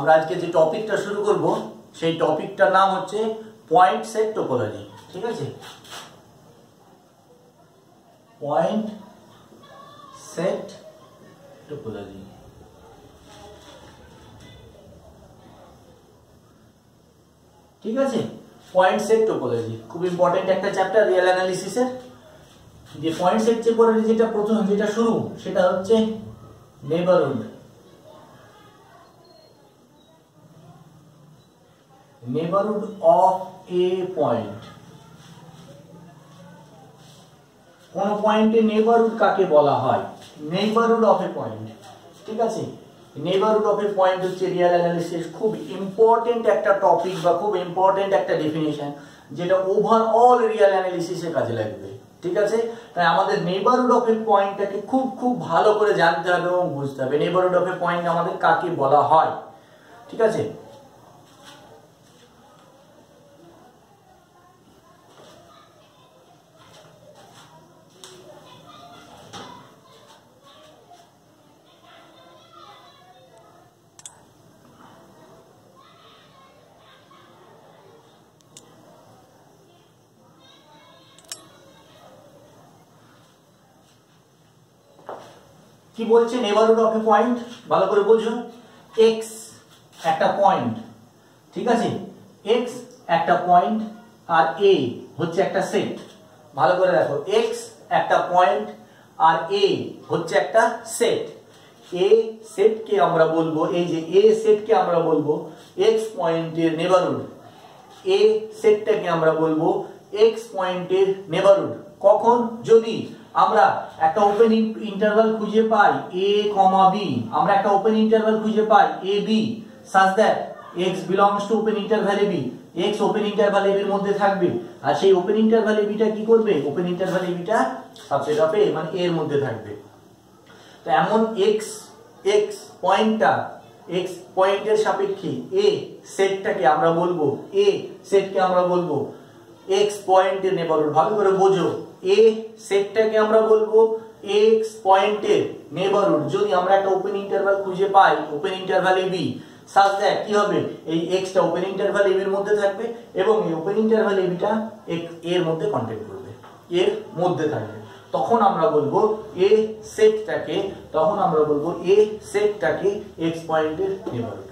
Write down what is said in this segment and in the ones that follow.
আমরা আজকে যে টপিকটা শুরু করব, সেই টপিকটার নাম হচ্ছে পয়েন্ট সেট টোপোলজি ঠিক আছে? পয়েন্ট সেট টোপোলজি ঠিক আছে? পয়েন্ট সেট টোপোলজি খুব ইম্পর্টেন্ট একটা চ্যাপ্টার রিয়েল অ্যানালিসিসের যে পয়েন্ট সেট টোপোলজি যেটা প্রথম, যেটা শুরু, সেটা হচ্ছে neighbourhood neighborhood of a point. কোন পয়েন্টে নেইবারহুড কাকে বলা হয়? নেইবারহুড অফ এ পয়েন্ট ঠিক আছে? নেইবারহুড অফ এ পয়েন্ট হচ্ছে রিয়েল অ্যানালিসিস খুব ইম্পর্টেন্ট একটা টপিক বা খুব ইম্পর্টেন্ট একটা ডেফিনেশন যেটা ওভারঅল রিয়েল অ্যানালিসিসে কাজে লাগবে। ঠিক আছে? তাই আমাদের নেইবারহুড অফ এ পয়েন্টটাকে খুব খুব ভালো করে জানতে হবে এবং বুঝতে হবে। নেইবারহুড অফ এ পয়েন্ট আমাদের কাকে বলা হয়? ঠিক আছে? কি বলছে নেবারহুড অফ এ পয়েন্ট? ভালো করে বুঝুন এক্স একটা পয়েন্ট, ঠিক আছে? এক্স একটা পয়েন্ট আর এ হচ্ছে একটা সেট। ভালো করে দেখো এক্স একটা পয়েন্ট আর এ হচ্ছে একটা সেট। এ সেটকে আমরা বলব, এই যে এ সেটকে আমরা বলব এক্স পয়েন্টের নেবারহুড এ সেটটাকে আমরা বলব এক্স পয়েন্টের নেবারহুড কখন? যদি আমরা একটা ওপেন ইন্টারভাল খুঁজে পাই এ কমা বি আমরা একটা ওপেন ইন্টারভাল খুঁজে পাই a b such that x belongs to open interval a b x open interval a বির মধ্যে থাকবে। আর সেই ওপেন ইন্টারভাল এ বিটা কি করবে? Open interval a beta subset of a মানে এর মধ্যে থাকবে। তো এমন এক্স এক্স পয়েন্টটা এক্স পয়েন্টের সাপেক্ষে এ সেটটাকে আমরা বলব? এ সেটকে আমরা বলব? এক্স পয়েন্টের নেবারহুড ভালো করে বোঝো। এ সেটটাকে আমরা বলব এক্স পয়েন্টের নেবারহুড যদি আমরা একটা ওপেন ইন্টারভাল খুঁজে পাই open interval a b such that কি হবে? এই এক্সটা ওপেন ইন্টারভাল এ বির মধ্যে থাকবে এবং এই ওপেন ইন্টারভাল এ বিটা এর মধ্যে কন্টেন্ট করবে, এর মধ্যে থাকবে। তখন আমরা বলব এ সেটটাকে, তখন আমরা বলব এ সেটটাকে এক্স পয়েন্টের নেবারহুড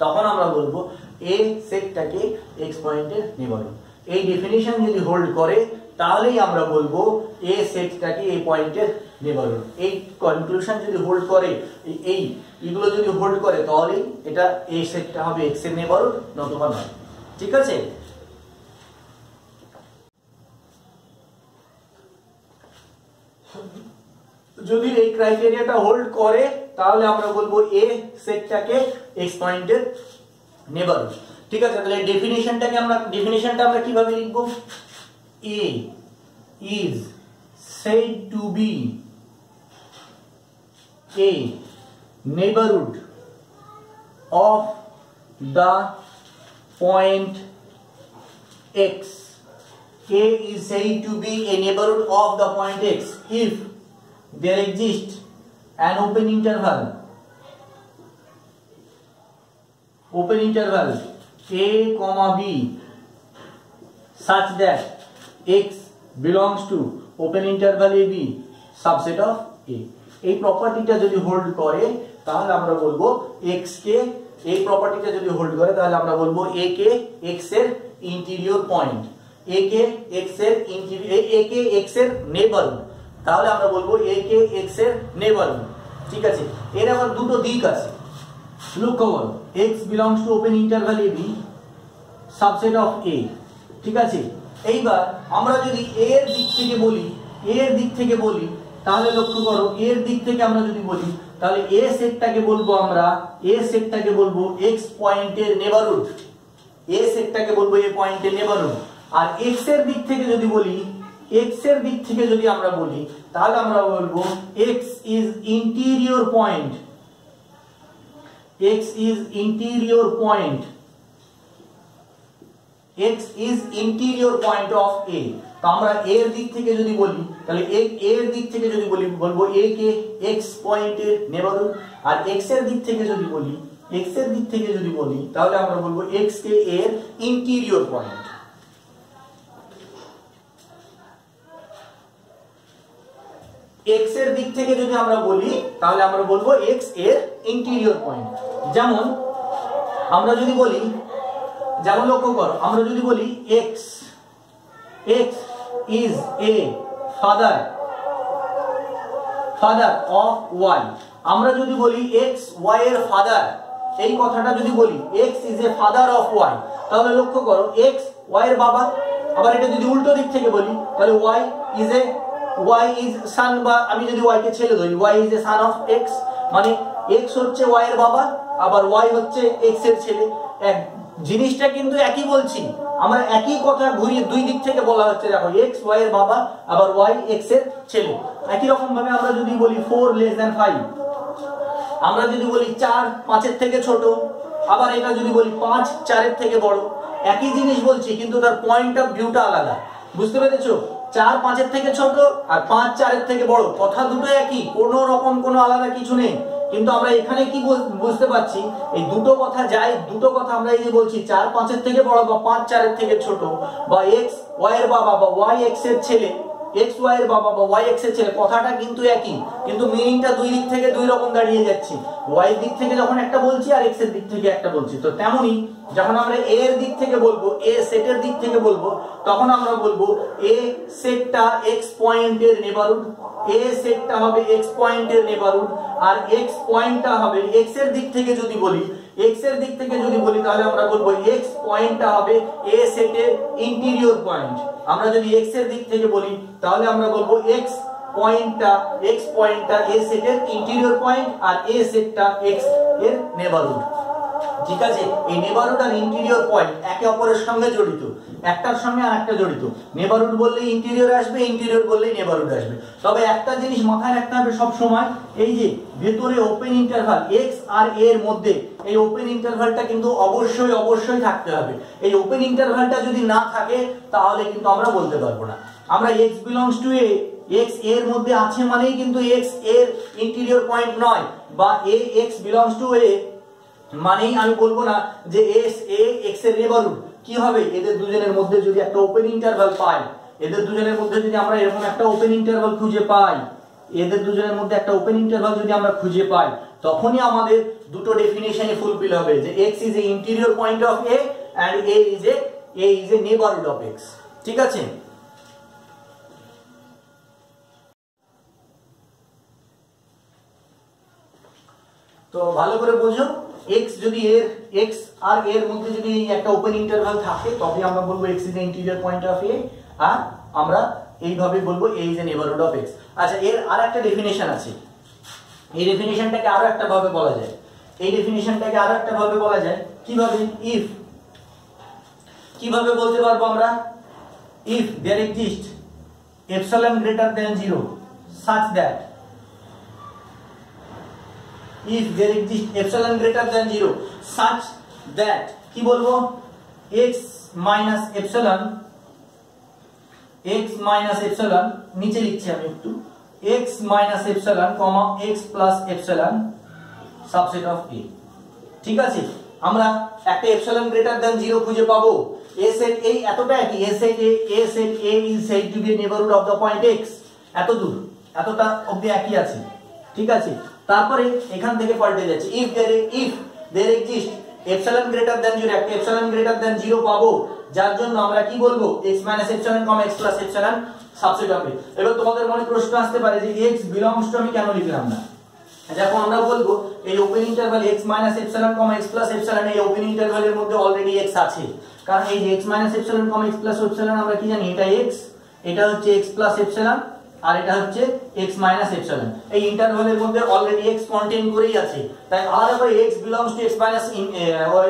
তখন আমরা বলব এ সেটটাকে এক্স পয়েন্টের নেবারহুড এই ডেফিনিশন যদি হোল্ড করে তাহলেই আমরা বলব এ সেটটাকে এই পয়েন্টের নেবারহুড এই কনক্লুশন যদি হোল্ড করে, এই এগুলো যদি হোল্ড করে, তাহলেই এটা এ সেটটা হবে এক্সের নেবারহুড নতুবা নয়। ঠিক আছে? যদি এই ক্রাইটেরিয়াটা হোল্ড করে, তাহলে আমরা বলব এ সেটটাকে এক্স পয়েন্টের নেবারহুড ঠিক আছে? তাহলে ডেফিনিশনটাকে আমরা ডেফিনিশনটা আমরা কীভাবে লিখব? A is said to be a neighborhood of the point x. A is said to be a neighborhood of the point x if there exists an open interval open interval a comma b such that x belongs to open interval a b, subset of a. এই প্রপার্টিটা যদি hold করে, তাহলে আমরা বলব x কে এই প্রপার্টিটা যদি hold করে, তাহলে আমরা বলব a কে x এর ইন্টেরিয়র পয়েন্ট a কে x এর ইন্টেরিয়র a কে x এর নেবারহুড তাহলে আমরা বলব a কে x এর নেবারহুড ঠিক আছে? এর আবার দুটো দিক আছে। লক্ষ্য করো x belongs to open interval a b, subset of a, ঠিক আছে? এইবার আমরা যদি এর দিক থেকে বলি, এর দিক থেকে বলি, তাহলে লক্ষ্য করো, এর দিক থেকে আমরা যদি বলি, তাহলে এ সেটটাকে বলব আমরা, এ সেটটাকে বলব এক্স পয়েন্টের নেবারহুড এ সেটটাকে বলব এ পয়েন্টের নেবারহুড আর x এর দিক থেকে যদি বলি, x এর দিক থেকে যদি আমরা বলি, তাহলে আমরা বলব x is interior point x is interior point x is interior point of a. তো আমরা এর দিক থেকে যদি বলি, তাহলে এর দিক থেকে যদি বলি, বলব a কে x পয়েন্টের নেবারহুড আর x এর দিক থেকে যদি বলি এক্সের দিক থেকে যদি বলি, তাহলে আমরা বলব এক্স কে এর ইন্টিরিয়র পয়েন্ট এক্সের দিক থেকে যদি আমরা বলি, তাহলে আমরা বলব এক্সের ইন্টিরিয়র পয়েন্ট যেমন, আমরা যদি বলি যেমন লক্ষ্য করো, আমরা যদি বলি x x is a father father of y আমরা যদি বলি এক্স ওয়াই এর ফাদার এই কথাটা যদি বলি x is a father of y তাহলে লক্ষ্য করো এক্স ওয়াই এর বাবা। আবার এটা যদি উল্টো দিক থেকে বলি, তাহলে y is a y is son বা আমি যদি ওয়াই কে ছেড়ে ধরি y is a son of x মানে এক্স হচ্ছে ওয়াই এর বাবা, আবার ওয়াই হচ্ছে এক্সের ছেলে। জিনিসটা কিন্তু একই বলছি। আমার একই কথা ঘুরিয়ে দুই দিক থেকে বলা হচ্ছে, দেখো এক্স ওয়াই এর বাবা, আবার ওয়াই এক্সের ছেলে। একই রকম ভাবে আমরা যদি বলি ফোর লেস দ্যান ফাইভ আমরা যদি বলি চার পাঁচের থেকে ছোট, আবার এটা যদি বলি পাঁচ চারের থেকে বড়, একই জিনিস বলছি, কিন্তু তার পয়েন্ট অফ ভিউটা আলাদা। বুঝতে পেরেছ? চার পাঁচের থেকে ছোট আর পাঁচ চারের থেকে বড়। কথা দুটো একই, কোনো রকম কোনো আলাদা কিছু নেই। কিন্তু আমরা এখানে কি বুঝ- বুঝতে পারছি, এই দুটো কথা যাই, দুটো কথা আমরা এই যে বলছি, চার পাঁচের থেকে বড় বা পাঁচ চারের থেকে ছোট বা এক্স ওয়াই এর বাবা বা ওয়াই এক্সের ছেলে এক্স ওয়াই এর বাবা বা ওয়াই এক্সের ছেলে, কথাটা কিন্তু একই। কিন্তু মিনিংটা দুই দিক থেকে দুই রকম দাঁড়িয়ে যাচ্ছে। ওয়াই দিক থেকে যখন একটা বলছি আর এক্সের দিক থেকে একটা বলছি। তো তেমনি যখন আমরা এ এর দিক থেকে বলব এ সেটের দিক থেকে বলব, তখন আমরা বলব এ সেটটা এক্স পয়েন্টের নেবারহুড এ সেটটা হবে এক্স পয়েন্টের নেবারহুড আর এক্স পয়েন্টটা হবে এক্সের দিক থেকে যদি বলি এক্সের দিক থেকে যদি বলি, তাহলে আমরা বলব এক্স পয়েন্টটা হবে এ সেটের ইন্টেরিয়র পয়েন্ট আমরা যদি এক্সের দিক থেকে বলি, তাহলে আমরা বলব এক্স পয়েন্টটা এক্স পয়েন্টটা এ সেটের ইন্টেরিয়র পয়েন্ট আর এ সেটটা এক্সের নেবারহুড ঠিক আছে? এই নেবারহুড আর ইন্টেরিয়র পয়েন্ট একে অপরের সঙ্গে জড়িত। একটার সঙ্গে আর একটা জড়িত। নেবারহুড বললে ইন্টেরিয়র আসবে ইন্টেরিয়র বললেই নেবারহুড আসবে। তবে একটা জিনিস মাথায় রাখতে হবে সব সময় এই যে ভেতরে ওপেন ইন্টারভাল এক্স আর এর মধ্যে, এই ওপেন ইন্টারভালটা কিন্তু অবশ্যই অবশ্যই থাকতে হবে। এই ওপেন ইন্টারভালটা যদি না থাকে, তাহলে কিন্তু আমরা বলতে পারব না। আমরা এক্স বিলংস টু এ এক্সের মধ্যে আছে মানেই কিন্তু এক্সের ইন্টেরিয়র পয়েন্ট নয়, বা a x belongs to a মানেই আমি বলব না যে এস এ এক্সের নেবারহুড কি হবে? এদের দুজনের মধ্যে যদি একটা ওপেন ইন্টারভাল পাই এদের দুজনের মধ্যে যদি আমরা এরকম একটা ওপেন ইন্টারভাল খুঁজে পাই, এদের দুজনের মধ্যে একটা ওপেন ইন্টারভাল যদি আমরা খুঁজে পাই, তখনই আমাদের দুটো ডেফিনেশনে ফুলফিল হবে যে x is a interior point of a and a is a a is a neighbourhood of x ঠিক আছে? তো ভালো করে বোঝো। X যদি এর, x আর এর মধ্যে যদি একটা ওপেন ইন্টারভাল থাকে, তবে আমরা বলব x is interior point of a, আর আমরা এইভাবে বলব a is a neighbourhood of x আচ্ছা এর আর একটা ডেফিনেশন আছে। এই ডেফিনেশনটাকে আরও একটা ভাবে বলা যায়। এই ডেফিনেশনটাকে আরও একটা ভাবে বলা যায়। কীভাবে? ইফ কীভাবে বলতে পারব আমরা? If there exist epsilon greater than 0 such that if there exists epsilon greater than 0 such that কি বলব x minus epsilon x minus epsilon নিচে লিখছি আমি একটু x minus epsilon comma x plus epsilon subset of a ঠিক আছে আমরা একটা epsilon greater than 0 খুঁজে পাবো a set এই এতটা কি a set a a set a is said to be a neighborhood of the point x এত দূর এতটা অবধি একই আছে ঠিক আছে তারপরে এখান থেকে পাল্টে যাচ্ছে। If there if there exist epsilon greater than 0 একটা epsilon গ্রেটার than 0 পাবো, যার জন্য আমরা কি বলব? X minus epsilon comma x plus epsilon subset হবে। এবার তোমাদের মনে প্রশ্ন আসতে পারে যে x belongs to আমি কেন লিখলাম না? দেখো, আমরা বলব, এই open interval x minus epsilon comma x plus epsilon এই ওপেন ইন্টারভালের মধ্যে অলরেডি x আছে। কারণ এই x minus epsilon comma x plus epsilon আমরা কি জানি? এটা x, এটা হচ্ছে x প্লাস এপসিলন আর এটা হচ্ছে x মাইনাস এপসিলন এই ইন্টারভালের মধ্যে অলরেডি x কন্টেইন করেই আছে। তাই আলাদা করে x belongs to x minus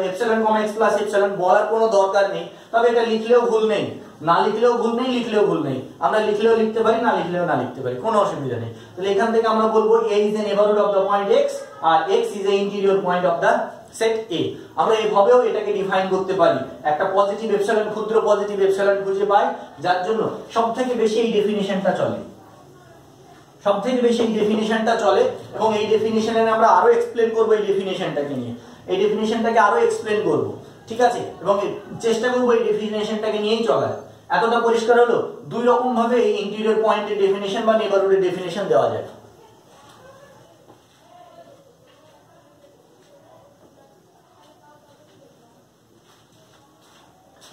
epsilon comma x plus epsilon বলার কোনো দরকার নেই। তবে এটা লিখলেও ভুল নেই। না লিখলেও ভুল নেই, লিখলেও ভুল নেই। আমরা লিখলেও লিখতে পারি, না লিখলেও না লিখতে পারি। কোনো অসুবিধা নেই। তাহলে এখান থেকে আমরা বলব a is a neighbourhood of the point x আর x is a interior point of the set a আমরা এইভাবেও এটাকে ডিফাইন করতে পারি। একটা পজিটিভ এপসিলন ক্ষুদ্র পজিটিভ এপসিলন খুঁজে পাই। যার জন্য সবথেকে বেশি এই ডেফিনিশনটা চলে। সবথেকে বেশি এই ডেফিনিশনটা চলে এবং এই ডেফিনিশনে আমরা আরও এক্সপ্লেন করব এই ডেফিনিশনটাকে নিয়ে। এই ডেফিনেশনটাকে আরও এক্সপ্লেন করব, ঠিক আছে? এবং চেষ্টা করব এই ডেফিনেশনটাকে নিয়েই চলার। এতটা পরিষ্কার হলো, দুই রকম ভাবে এই ইন্টিরিয়র পয়েন্টের ডেফিনেশন বা নেবারহুডের ডেফিনেশন দেওয়া যায়।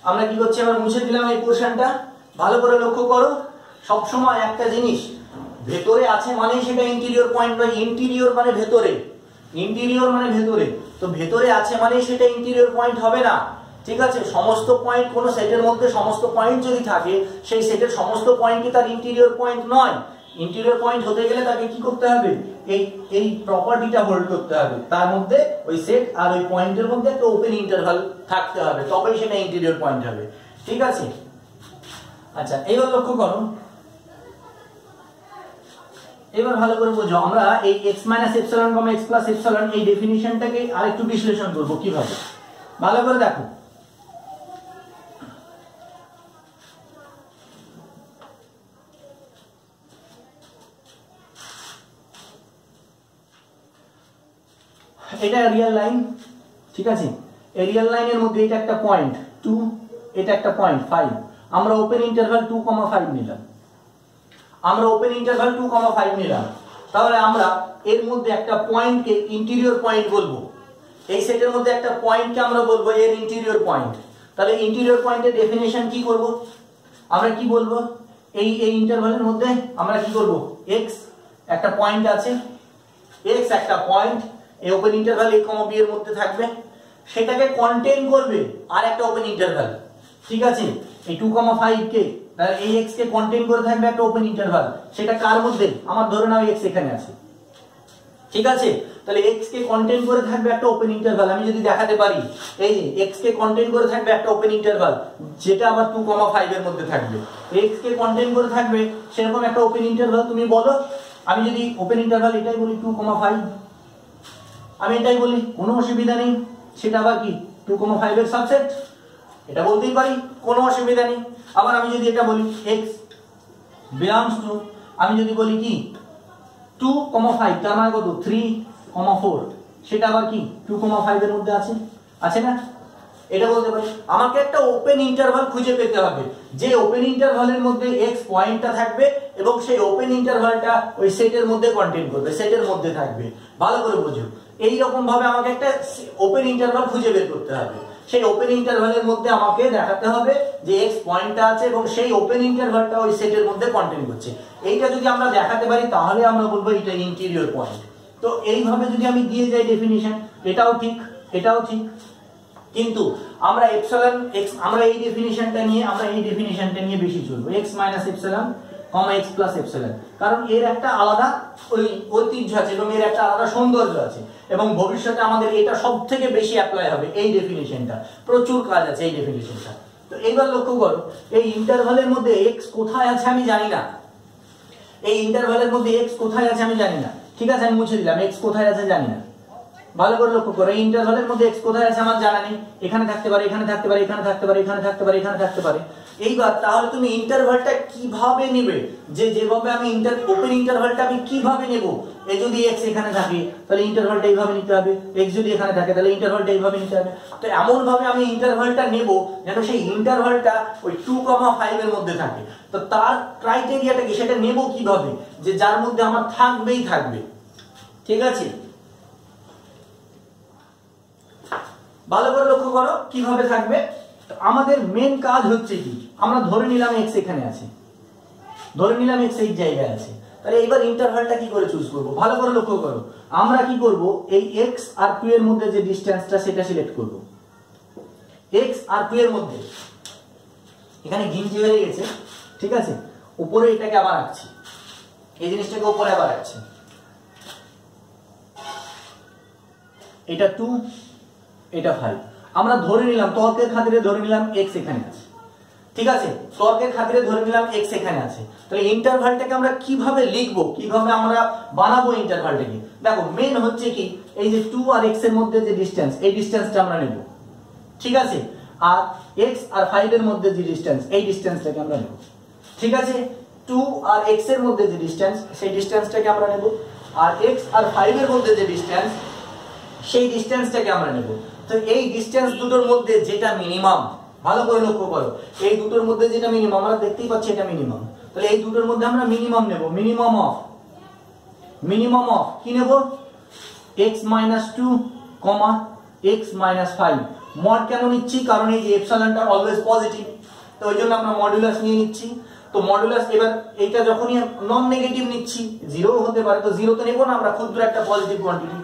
আমরা কি করছি? আমরা মুছে দিলাম এই পোর্শনটা ভালো করে লক্ষ্য করো সব সময় একটা জিনিস ভেতরে আছে মানেই সেটা ইন্টেরিয়র পয়েন্ট নয় ইন্টেরিয়র মানে ভেতরে। ইন্টেরিয়র মানে ভেতরে। তো ভেতরে আছে মানেই সেটা ইন্টেরিয়র পয়েন্ট হবে না। ঠিক আছে? সমস্ত পয়েন্ট কোন সেটের মধ্যে সমস্ত পয়েন্ট যদি থাকে, সেই সেটের সমস্ত পয়েন্টই তার ইন্টেরিয়র পয়েন্ট নয়। ইন্টেরিয়র পয়েন্ট হতে গেলে তাকে কি করতে হবে? এই এই প্রপার্টিটা হোল্ড করতে হবে। তার মধ্যে ওই সেট আর ওই পয়েন্টের মধ্যে একটা ওপেন ইন্টারভাল থাকতে হবে। তবেই সেটা ইন্টেরিয়র পয়েন্ট হবে। ঠিক আছে? আচ্ছা এবার লক্ষ্য করো। এবার ভালো করে বোঝো, আমরা এই x minus epsilon comma x plus এই ডেফিনিশনটাকে আরেকটু বিশ্লেষণ করব কীভাবে। ভালো করে দেখো। এটা রিয়েল লাইন ঠিক আছে? এই রিয়েল লাইনের মধ্যে এটা একটা পয়েন্ট টু এটা একটা পয়েন্ট ফাইভ আমরা open interval two comma five নিলাম। আমরা open interval two comma five নিলাম। তাহলে আমরা এর মধ্যে একটা পয়েন্টকে ইন্টেরিয়র পয়েন্ট বলব। এই সেটের মধ্যে একটা পয়েন্টকে আমরা বলব, এর ইন্টেরিয়র পয়েন্ট তাহলে ইন্টেরিয়র পয়েন্টের ডেফিনেশন কি করব? আমরা কি বলব? এই এই ইন্টারভালের মধ্যে আমরা কি করব? এক্স একটা পয়েন্ট আছে। এক্স একটা পয়েন্ট এই open interval a comma b এর মধ্যে থাকবে। সেটাকে কন্টেন করবে আর একটা ওপেন ইন্টারভাল ঠিক আছে? এই টু কমা ফাইভ কে এই এক্স কে কন্টেন করে থাকবে একটা ওপেন ইন্টারভাল সেটা কার মধ্যে? আমার ধরে নাও এক্স এখানে আছে। ঠিক আছে? তাহলে এক্স কে কন্টেন করে থাকবে একটা ওপেন ইন্টারভাল আমি যদি দেখাতে পারি, এই যে এক্স কে কন্টেন করে থাকবে একটা ওপেন ইন্টারভাল যেটা আবার টু কমা ফাইভ এর মধ্যে থাকবে। এক্স কে কন্টেন করে থাকবে সেরকম একটা ওপেন ইন্টারভাল তুমি বলো। আমি যদি ওপেন ইন্টারভাল এটাই বলি টু কমা ফাইভ আমি এটাই বলি, কোনো অসুবিধা নেই। সেটা আবার কি? টু কমা ফাইভ এর সাবসেট এটা বলতেই পারি, কোনো অসুবিধা নেই। আবার আমি যদি এটা বলি এক্স বিলংস টু আমি যদি বলি কি? টু কমা ফাইভ তার মানে কত থ্রি কমা ফোর সেটা আবার কি? টু কমা ফাইভের মধ্যে আছে। আছে না? এটা বলতে পারি। আমাকে একটা ওপেন ইন্টারভাল খুঁজে পেতে হবে। যে ওপেন ইন্টারভালের মধ্যে এক্স পয়েন্টটা থাকবে এবং সেই ওপেন ইন্টারভালটা ওই সেটের মধ্যে কন্টেন্ট করবে সেটের মধ্যে থাকবে। ভালো করে বুঝো। এই রকম ভাবে আমাকে একটা ওপেন ইন্টারভাল খুঁজে বের করতে হবে। সেই ওপেন ইন্টারভালের মধ্যে আমাকে দেখাতে হবে যে এক্স পয়েন্টটা আছে এবং সেই ওপেন ইন্টারভালটা ওই সেটের মধ্যে কন্টেন করছে। এইটা যদি আমরা দেখাতে পারি, তাহলে আমরা বলব এটা ইন্টেরিয়র পয়েন্ট তো এইভাবে যদি আমি দিয়ে যাই ডেফিনিশন এটাও ঠিক এটাও ঠিক। কিন্তু আমরা এপসালন এক্স আমরা এই ডেফিনিশনটা নিয়ে, আমরা এই ডেফিনিশনটা নিয়ে বেশি চলবো। X minus epsilon comma x plus epsilon কারণ এর একটা আলাদা ওই ঐতিহ্য আছে এবং এর একটা আলাদা সৌন্দর্য আছে। এবং ভবিষ্যতে আমাদের এটা সব থেকে বেশি অ্যাপ্লাই হবে এই ডেফিনিশনটা প্রচুর কাজ আছে এই ডেফিনিশনটা তো এইবার লক্ষ্য করো, এই ইন্টারভালের মধ্যে এক্স কোথায় আছে আমি জানি না। এই ইন্টারভালের মধ্যে এক্স কোথায় আছে আমি জানি না। ঠিক আছে, আমি মুছে দিলাম এক্স কোথায় আছে জানি না। ভালো করে লক্ষ্য করো ইন্টারভালের মধ্যে এক্স কোথায় আছে আমার জানা নেই। এখানে থাকতে পারে, এখানে থাকতে পারে, এখানে থাকতে পারে, এখানে থাকতে পারে, এখানে থাকতে পারে। এইবার তাহলে তুমি ইন্টারভালটা কীভাবে নেবে? যে যেভাবে আমি ইন্টার ওপেন ইন্টারভালটা আমি কীভাবে নেব? এ যদি এক্স এখানে থাকে, তাহলে ইন্টারভালটা এইভাবে নিতে হবে। এক্স যদি এখানে থাকে, তাহলে ইন্টারভালটা এইভাবে নিতে হবে। তো এমন ভাবে আমি ইন্টারভালটা নেব যেন সেই ইন্টারভালটা ওই টু কমা ফাইভ এর মধ্যে থাকে। তো তার ক্রাইটেরিয়াটা কি? সেটা নেব কীভাবে? যে যার মধ্যে আমার থাকবেই থাকবে। ঠিক আছে? ভালো করে লক্ষ্য করো, কীভাবে থাকবে? আমাদের মেন কাজ হচ্ছে কি? আমরা ধরে নিলাম এক্স এখানে আছে। ধরে নিলাম এক্স এই জায়গায় আছে। তাহলে এবার ইন্টারভালটা কি করে চুজ করব? ভালো করে লক্ষ্য করো। আমরা কি করব? এই এক্স আর টু এর মধ্যে যে ডিস্টেন্সটা সেটা সিলেক্ট করব। এক্স আর টু এর মধ্যে। এখানে ঘিঞ্জি হয়ে গেছে, ঠিক আছে? উপরে এটাকে আবার রাখছি এই জিনিসটাকে উপরে আবার রাখছি এটা টু এটা ফাইভ আমরা ধরে নিলাম, তর্কের খাতিরে ধরে নিলাম এক্স এখানে আছে। ঠিক আছে? তর্কের খাতিরে ধরে নিলাম এক্স এখানে আছে। তাহলে ইন্টারভালটাকে আমরা কীভাবে লিখব? কীভাবে আমরা বানাবো ইন্টারভালটাকে দেখো মেন হচ্ছে কি, এই যে টু আর এক্সের মধ্যে যে ডিস্টেন্স এই ডিস্টেন্সটা আমরা নেব। ঠিক আছে? আর এক্স আর ফাইভ এর মধ্যে যে ডিস্টেন্স এই ডিস্টেন্সটাকে আমরা নেব। ঠিক আছে? টু আর এক্সের মধ্যে যে ডিস্টেন্স সেই ডিস্টেন্সটাকে আমরা নেব। আর এক্স আর ফাইভ এর মধ্যে যে ডিস্টেন্স সেই ডিস্টেন্সটাকে আমরা নেব। তো এই ডিস্টেন্স দুটোর মধ্যে যেটা মিনিমাম ভালো করে লক্ষ্য করো, এই দুটোর মধ্যে যেটা মিনিমাম আমরা দেখতেই পাচ্ছি এটা মিনিমাম তাহলে এই দুটোর মধ্যে আমরা মিনিমাম নেব মিনিমাম অফ মিনিমাম অফ কি নেব? X minus two comma x minus five mod কেন নিচ্ছি? কারণ এই যে এপসালনটা অলওয়েজ পজিটিভ তো ওই জন্য আমরা মডুলাস নিয়ে নিচ্ছি। তো মডুলাস এবার এইটা যখনই নন নেগেটিভ নিচ্ছি জিরো হতে পারে, তো জিরো তো নেব না, আমরা ক্ষুদ্র একটা পজিটিভ কোয়ান্টিটি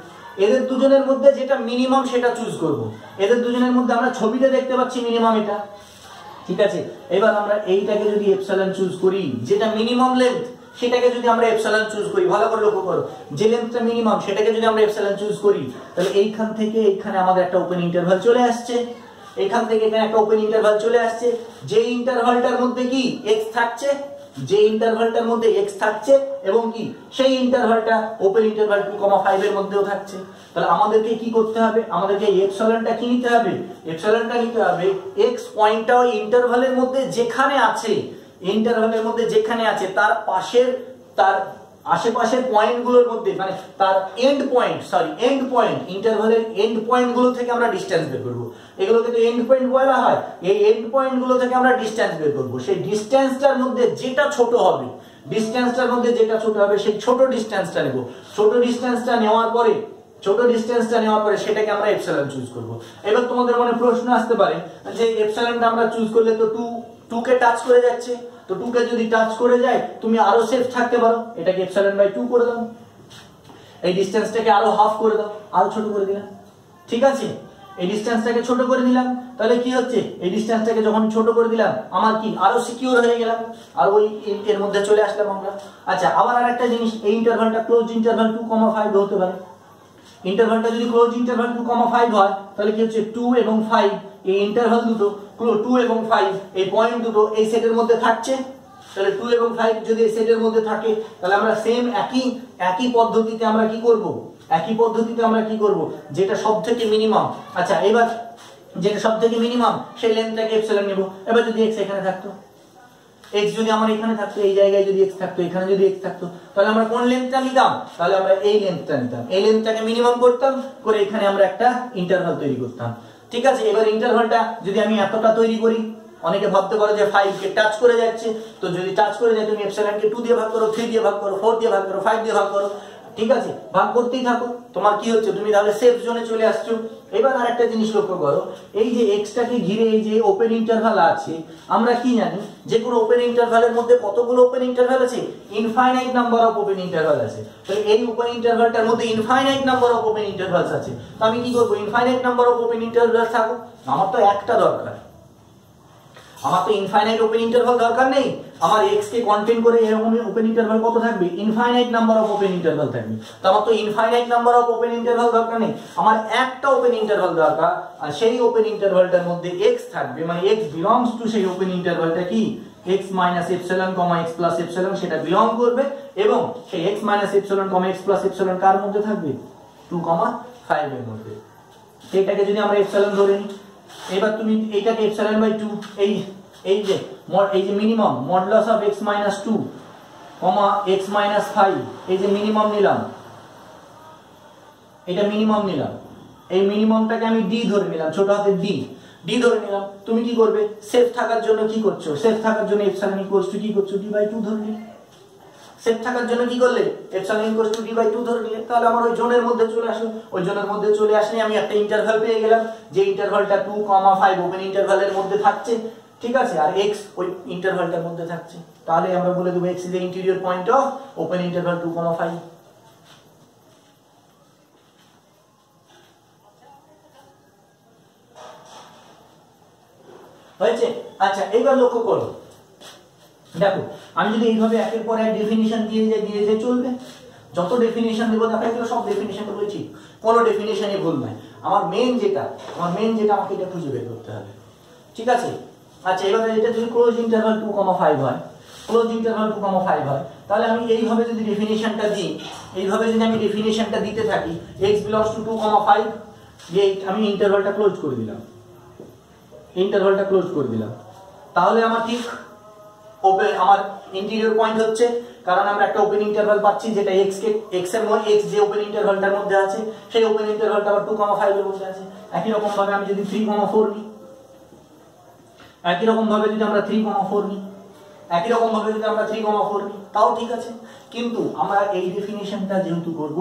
এদের দুজনের মধ্যে যেটা মিনিমাম সেটা চুজ করব। এদের দুজনের মধ্যে আমরা ছবিতে দেখতে পাচ্ছি মিনিমাম এটা। ঠিক আছে? এবার আমরা এইটাকে যদি এপসালন চুজ করি, যেটা মিনিমাম লেন্থ সেটাকে যদি আমরা এপসালন চুজ করি, ভালো করে লক্ষ্য করো, যে লেন্থটা মিনিমাম সেটাকে যদি আমরা এপসালন চুজ করি, তাহলে এইখান থেকে এইখানে আমাদের একটা ওপেন ইন্টারভাল চলে আসছে। এখান থেকে এখানে একটা ওপেন ইন্টারভাল চলে আসছে। যে ইন্টারভালটার মধ্যে কি এক্স থাকছে? যে ইন্টারভালটার মধ্যে এক্স থাকছে এবং কি, সেই ইন্টারভালটা open interval two comma five এর মধ্যেও থাকছে। তাহলে আমাদেরকে কি করতে হবে? আমাদেরকে এপসলনটা কি নিতে হবে? এপসলনটা নিতে হবে এক্স পয়েন্টটা ওই ইন্টারভালের মধ্যে যেখানে আছে ইন্টারভালের মধ্যে যেখানে আছে, তার পাশের, তার আশেপাশের পয়েন্টগুলোর মধ্যে মানে তার end point sorry end point ইন্টারভালের end পয়েন্টগুলো থেকে আমরা ডিসটেন্স বের করব। এগুলোকে তো এন্ড পয়েন্ট বলা হয়, এই এন্ড পয়েন্টগুলো থেকে আমরা ডিসটেন্স বের করব। সেই ডিসটেন্সটার মধ্যে যেটা ছোট হবে ডিসটেন্সটার মধ্যে যেটা ছোট হবে, সেই ছোট ডিসটেন্সটা নেব। ছোট ডিসটেন্সটা নেওয়ার পরে, ছোট ডিসটেন্সটা নেওয়ার পরে সেটাকে আমরা এপসাইলন চুজ করব। এবার তোমাদের মনে প্রশ্ন আসতে পারে যে এপসাইলনটা আমরা চুজ করলে তো টু টু কে টাচ করে যাচ্ছে। তো টু কে যদি টাচ করে যায়, তুমি আরও সেফ থাকতে পারো। এটাকে এপসাইলন বাই টু করে দাও। এই ডিসটেন্সটাকে আরও হাফ করে দাও। আরও ছোট করে দিলাম। ঠিক আছে? এই ডিসটেন্সটাকে ছোট করে দিলাম। তাহলে কি হচ্ছে? এই ডিসটেন্সটাকে যখন ছোট করে দিলাম, আমার কি? আরও সিকিউর হয়ে গেলাম। আর ওই এর মধ্যে চলে আসলাম আমরা। আচ্ছা আবার আরেকটা জিনিস, এই ইন্টারভালটা close interval two comma five হতে পারে। ইন্টারভালটা যদি close interval two comma five হয়, তাহলে কি হচ্ছে? টু এবং ফাইভ এই ইন্টারভাল দুটো টু এবং ফাইভ এই পয়েন্ট দুটো এই সেটের মধ্যে থাকছে। তাহলে টু এবং ফাইভ যদি এই সেটের মধ্যে থাকে, তাহলে আমরা সেম একই একই পদ্ধতিতে আমরা কি করব? একই পদ্ধতিতে আমরা কি করব? যেটা সব থেকে মিনিমাম আচ্ছা এবার যেটা সব থেকে মিনিমাম সেই লেন্থটাকে এপসিলন নেব। এবার যদি এক্স এখানে থাকতো এক্স যদি আমার এখানে থাকতো, এই জায়গায় যদি এক্স থাকতো, এখানে যদি এক্স থাকতো, তাহলে আমরা কোন লেন্থটা নিতাম? তাহলে আমরা এই লেন্থটা নিতাম। এই লেন্থটাকে মিনিমাম করতাম, করে এখানে আমরা একটা ইন্টারভাল তৈরি করতাম। ঠিক আছে, এবার ইন্টারভালটা যদি আমি এতটা তৈরি করি, অনেকে ভাবতে পারো যে ফাইভ কে টাচ করে যাচ্ছে, তো যদি টাচ করে যায়, তুমি এপসাইলন কে টু দিয়ে ভাগ করো থ্রি দিয়ে ভাগ করো ফোর দিয়ে ভাগ করো ফাইভ দিয়ে ভাগ করো ঠিক আছে? ভাগ করতেই থাকো। তোমার কি হচ্ছে? তুমি তাহলে সেফ জোনে চলে আসছো। এবার আরেকটা জিনিস লক্ষ্য করো। এই যে এক্সটাকে ঘিরে এই যে ওপেন ইন্টারভাল আছে, আমরা কি জানি? যে কোনো ওপেন ইন্টারভালের মধ্যে কতগুলো ওপেন ইন্টারভাল আছে? Infinite number of open interval আছে। তো এই ওপেন ইন্টারভালটার মধ্যে infinite number of open intervals আছে। তো আমি কি করব? Infinite number of open interval থাকো। আমার তো একটা দরকার। আমার তো ইনফাইনাইট ওপেন ইন্টারভাল দরকার নেই। আমার এক্স কে কন্টেন করে এরকম ওপেন ইন্টারভাল কত থাকবে? Infinite number of open interval থাকবে। তো আমার তো infinite number of open interval দরকার নেই। আমার একটা ওপেন ইন্টারভাল দরকার, আর সেই ওপেন ইন্টারভালটার মধ্যে এক্স থাকবে। মানে এক্স বিলংস টু সেই ওপেন ইন্টারভালটা কি? X minus epsilon comma x plus epsilon সেটা বিলং করবে। এবং সেই x minus epsilon comma x plus epsilon কার মধ্যে থাকবে? টু কমা 5 এর মধ্যে। এটাকে যদি আমরা এপসিলন ধরে নিই এবার তুমি এইটাকে এপসিলন বাই 2 এই এই যে এই যে minimum modulus of x minus 2 কমা x মাইনাস 5 এই যে মিনিমাম নিলাম। এটা মিনিমাম নিলাম। এই মিনিমামটাকে আমি d ধরে নিলাম, ছোট হাতের d ডি ধরে নিলাম, তুমি কি করবে? সেফ থাকার জন্য কি করছ? সেফ থাকার জন্য এপসাইলন ইকুয়ালস টু কি করছ? ডি বাই 2 ধরে নিলে। সেফ থাকার জন্য কি করলে? Epsilon equals to d by 2 ধরে নিলে। তাহলে আমার ওই জোনের মধ্যে চলে আসলো ওই জোনের মধ্যে চলে আসলে আমি একটা ইন্টারভাল পেয়ে গেলাম। যে ইন্টারভালটা 2, 5 ওপেন ইন্টারভালের মধ্যে থাকছে ঠিক আছে? আর x ওই ইন্টারভালটার মধ্যে থাকছে। তাহলে আমরা বলে দেব x is the interior point of open interval 2, 5 হয়েছে? আচ্ছা এবার লক্ষ্য করো। দেখো, আমি যদি এইভাবে একের পর এক ডেফিনিশন দিয়ে যাই দিয়ে যে চলবে, যত ডেফিনিশন দেবো, দেখা গেলো সব ডেফিনিশনগুলো ঠিক। কোনো ডেফিনিশনই ভুল নয়। আমার মেন যেটা, আমার মেন যেটা, আমাকে এটা খুঁজে বের করতে হবে। ঠিক আছে? আচ্ছা এবারে এটা যদি close interval two comma five হয় close interval two comma five হয়, তাহলে আমি এইভাবে যদি ডেফিনিশনটা দিই, এইভাবে যদি আমি ডেফিনিশনটা দিতে থাকি x belongs to two comma five আমি ইন্টারভালটা ক্লোজ করে দিলাম। ইন্টারভালটা ক্লোজ করে দিলাম। তাহলে আমার ঠিক ওপেন আমার ইন্টিরিয়র পয়েন্ট হচ্ছে, কারণ আমরা একটা ওপেন ইন্টারভাল পাচ্ছি, যেটা এক্স কে এক্সের মধ্যে এক্স যে ওপেন ইন্টারভালটার মধ্যে আছে, সেই ওপেন ইন্টারভালটা আবার আছে। একই রকম ভাবে আমি যদি থ্রি কমা ফোর নিই, একই রকম ভাবে যদি আমরা থ্রি কমা ফোর নিই, একই রকম ভাবে যদি আমরা থ্রি কমা ফোর নিই, তাও ঠিক আছে। কিন্তু আমরা এই ডেফিনিশনটা যেহেতু করব,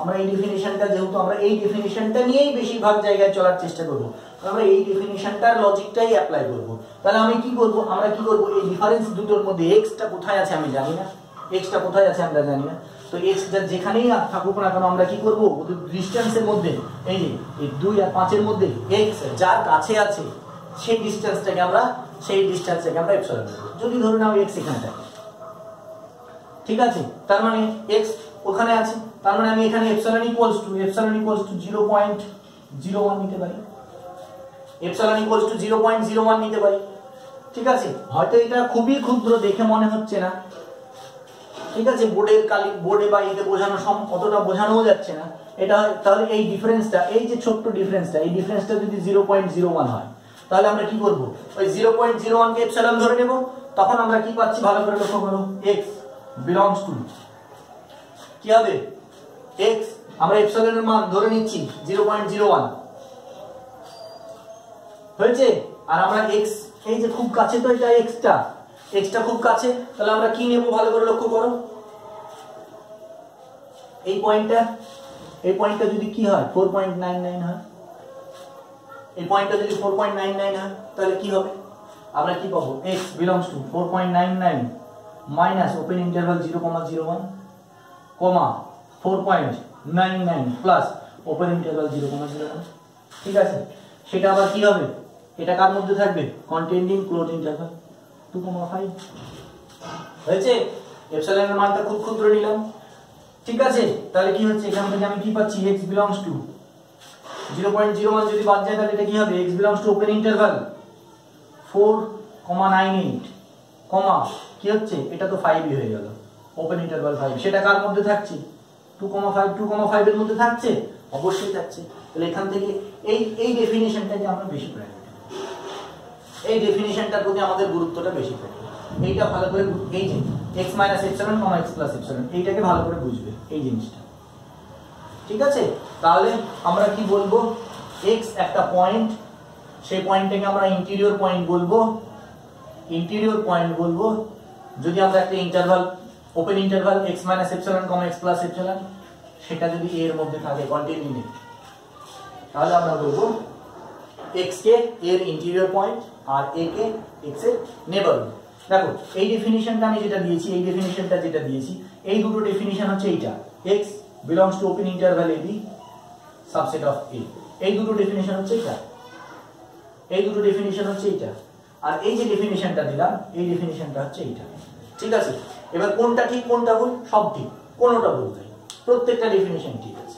আমরা এই ডেফিনিশনটা যেহেতু আমরা এই ডেফিনিশনটা নিয়েই বেশিরভাগ জায়গায় চলার চেষ্টা করব। আমরা এই ডেফিনিশনটার লজিকটাই অ্যাপ্লাই করব। তাহলে আমি কি করব? আমরা কি করব? এই ডিফারেন্স দুটোর মধ্যে এক্সটা কোথায় আছে আমি জানি না। এক্সটা কোথায় আছে আমরা জানি না। তো এক্স যেখানেই থাকুক না কেন আমরা কি করব? ডিস্টেন্সের মধ্যে, এই যে, এই দুই আর পাঁচের মধ্যে এক্স যার কাছে আছে, সেই ডিস্টেন্সটাকে আমরা, সেই ডিস্টেন্সটাকে আমরা এপসিলন যদি ধরুন আমি এক্স এখানে থাকি। ঠিক আছে? তার মানে এক্স ওখানে আছে। তার মানে আমি এখানে epsilon equals to epsilon equals to 0.01 নিতে পারি। এপসিলন ইকুয়ালস টু 0.01 নিতে পারি। ঠিক আছে? হয়তো এটা খুবই ক্ষুদ্র দেখে মনে হচ্ছে না। ঠিক আছে? বোর্ডের কালি বোর্ডে বা এতে বোঝানো সম অতটা বোঝানোও যাচ্ছে না। এটা তাহলে এই ডিফারেন্সটা এই যে ছোট্ট ডিফারেন্সটা এই ডিফারেন্সটা যদি 0.01 হয়, তাহলে আমরা কি করব? ওই 0.01 কে এপসিলন ধরে নেব। তখন আমরা কি পাচ্ছি? ভালো করে লক্ষ্য করো। x বিলংস টু কি হবে? x, আমরা এপসিলনের মান ধরে নিচ্ছি 0.01 হয়েছে? আর আমরা এক্স এই যে খুব কাছে তো এটা x টা। x টা খুব কাছে, তাহলে আমরা কি নেব ভালো করে লক্ষ্য করো? এই পয়েন্টটা এই পয়েন্টটা যদি কি হয় 4.99 হয়। এই পয়েন্টটা যদি 4.99 হয়, তাহলে কি হবে? আমরা কি পাবো? x belongs to 4.99 minus open interval 0.01 comma 4.99 plus open interval 0.01 ঠিক আছে? সেটা আবার কি হবে? এটা কার মধ্যে থাকবে? কন্টেন্টিং ক্লোজ ইন্টারভাল 2.5 হয়েছে? এপসাইলনের মানটা খুব ক্ষুদ্র নিলাম। ঠিক আছে? তাহলে কি হচ্ছে? এখান থেকে আমি কি পাচ্ছি? X belongs to 0.01 যদি বাদ যায় তাহলে এটা কি হবে? X belongs to open interval 4.98 comma nine eight comma কি হচ্ছে? এটা তো 5 হয়ে গেল। ওপেন ইন্টারভাল 5 সেটা কার মধ্যে থাকছে? 2.5 2.5 এর মধ্যে থাকছে? অবশ্যই থাকছে। তাহলে এখান থেকে এই এই ডেফিনিশনটাকে আমরা বেশি প্রায়োরিটি এই ডেফিনিশনটার প্রতি আমাদের গুরুত্বটা বেশি থাকে। এইটা ভালো করে এই যে x minus epsilon comma x plus epsilon এইটাকে ভালো করে বুঝবে এই জিনিসটা। ঠিক আছে? তাহলে আমরা কি বলব? x একটা পয়েন্ট সেই পয়েন্টটাকে আমরা ইন্টেরিয়র পয়েন্ট বলব। ইন্টেরিয়র পয়েন্ট বলব। যদি আমরা একটা interval open interval x minus epsilon comma x plus epsilon সেটা যদি এর মধ্যে থাকে কন্টিনিউ নেই তাহলে আমরা বলব x কে এর ইন্টেরিয়র পয়েন্ট আর a কে x এর নেবারহুড দেখো, এই ডেফিনিশনটা আমি যেটা দিয়েছি, এই ডেফিনিশনটা যেটা দিয়েছি, এই দুটো ডেফিনিশন হচ্ছে এইটা। X belongs to open interval ab subset of a এই দুটো ডেফিনিশন হচ্ছে এটা এই দুটো ডেফিনিশন হচ্ছে এইটা। আর এই যে ডেফিনিশনটা দিলাম, এই ডেফিনিশনটা হচ্ছে এইটা। ঠিক আছে? এবার কোনটা ঠিক, কোনটা ভুল? সব ঠিক। কোনোটা ভুল নাই প্রত্যেকটা ডেফিনিশন ঠিক আছে।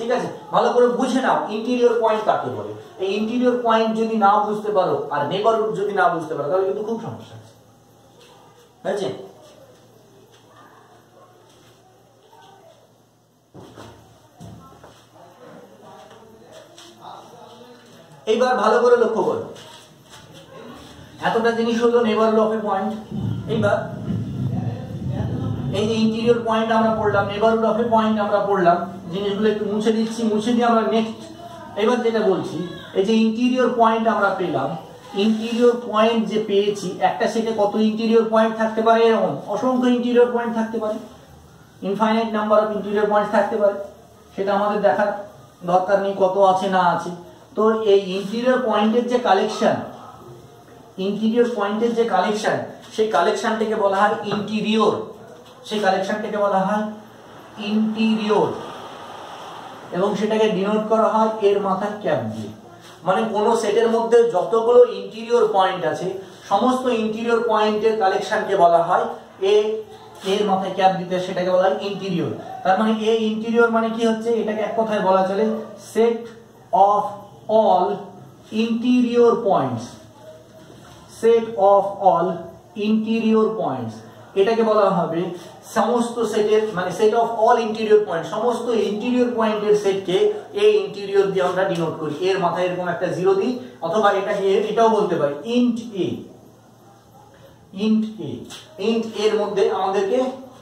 ঠিক আছে? ভালো করে বুঝে নাও ইন্টেরিয়র পয়েন্ট কাকে বলে? এই ইন্টেরিয়র পয়েন্ট যদি না বুঝতে পারো, আর নেবারহুড যদি না বুঝতে পারো, তাহলে কিন্তু খুব সমস্যা আছে। হয়েছে? এইবার ভালো করে লক্ষ্য করো। এতটা জিনিস হলো নেবারহুড অফ এ পয়েন্ট এইবার এই যে ইন্টেরিয়র পয়েন্ট আমরা পড়লাম নেবারহুড অফ এ পয়েন্ট আমরা পড়লাম, জিনিসগুলো একটু মুছে দিচ্ছি, মুছে দিয়ে আমরা নেক্সট এবার যেটা বলছি, এই যে ইন্টেরিয়র পয়েন্ট আমরা পেলাম ইন্টেরিয়র পয়েন্ট যে পেয়েছি, একটা সেটে কত ইন্টেরিয়র পয়েন্ট থাকতে পারে এরকম? অসংখ্য ইন্টেরিয়র পয়েন্ট থাকতে পারে। Infinite number of interior point থাকতে পারে। সেটা আমাদের দেখার দরকার নেই কত আছে না আছে। তো এই ইন্টেরিয়র পয়েন্টের যে কালেকশন ইন্টেরিয়র পয়েন্টের যে কালেকশন সেই কালেকশনটাকে বলা হয় ইন্টেরিয়র সেই কালেকশনটাকে বলা হয় ইন্টেরিয়র এবং সেটাকে ডিনোট করা হয় এর মাথায় ক্যাপ দিয়ে মানে কোন সেটের মধ্যে যতগুলো ইন্টেরিয়র পয়েন্ট আছে, সমস্ত ইন্টেরিয়র পয়েন্টের কালেকশনকে বলা হয় এ, এর মাথায় ক্যাপ দিতে সেটাকে বলা হয় ইন্টেরিয়র তার মানে এ ইন্টেরিয়র মানে কি হচ্ছে? এটাকে এক কথায় বলা চলে set of all interior points set of all interior points এটাকে বলা হবে সমস্ত সেটের মানে set of all interior point সমস্ত ইন্টেরিয়র পয়েন্টের সেটকে এ ইন্টেরিয়র দিয়ে আমরা ডিনোট করি। এর মাথায় এরকম একটা জিরো দিই, অথবা এটাকে এটাও বলতে পারি int a int a int এর মধ্যে আমাদেরকে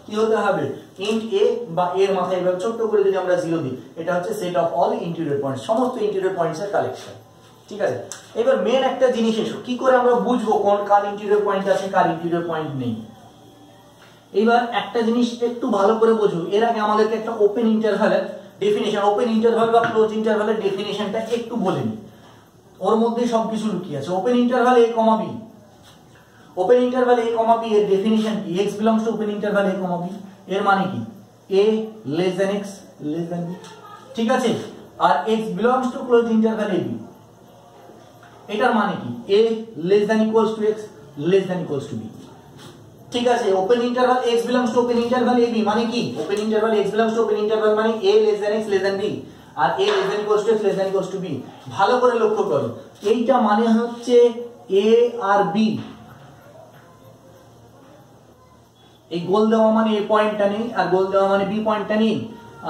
কি হতে হবে? ইন্ট এ বা এর মাথায় এভাবে ছোট্ট করে যদি আমরা জিরো দিই, এটা হচ্ছে set of all interior point সমস্ত ইন্টিরিয়র পয়েন্টস এর কালেকশন ঠিক আছে? এবার মেন একটা জিনিস এসো, কি করে আমরা বুঝব কোন কার ইন্টিরিয়র পয়েন্ট আছে, কার ইন্টিরিয়র পয়েন্ট নেই? এবার একটা জিনিস একটু ভালো করে বোঝো। এর আগে আমাদেরকে একটা ওপেন ইন্টারভ্যালের ডেফিনেশন ওপেন ইন্টারভ্যাল বা ক্লোজ ইন্টারভ্যালের ডেফিনেশনটা একটু বলে নিই। ওর মধ্যে সবকিছু লুকিয়ে আছে। Open interval a comma b open interval a comma b এর ডেফিনিশন কি? X belongs to open interval a comma b এর মানে কি? A less than x less than b ঠিক আছে? আর x belongs to close interval a b এটার মানে কি? A less than equals to x less than equals to b ঠিক আছে open interval x belongs to open interval ab মানে কি? Open interval x belongs to open interval মানে a less than x less than b, আর a less than equals to x less than equals to b ভালো করে লক্ষ্য করো, এইটা মানে হচ্ছে a আর b এই গোল দেওয়া মানে a পয়েন্টটা নেই, আর গোল দেওয়া মানে b পয়েন্টটা নেই,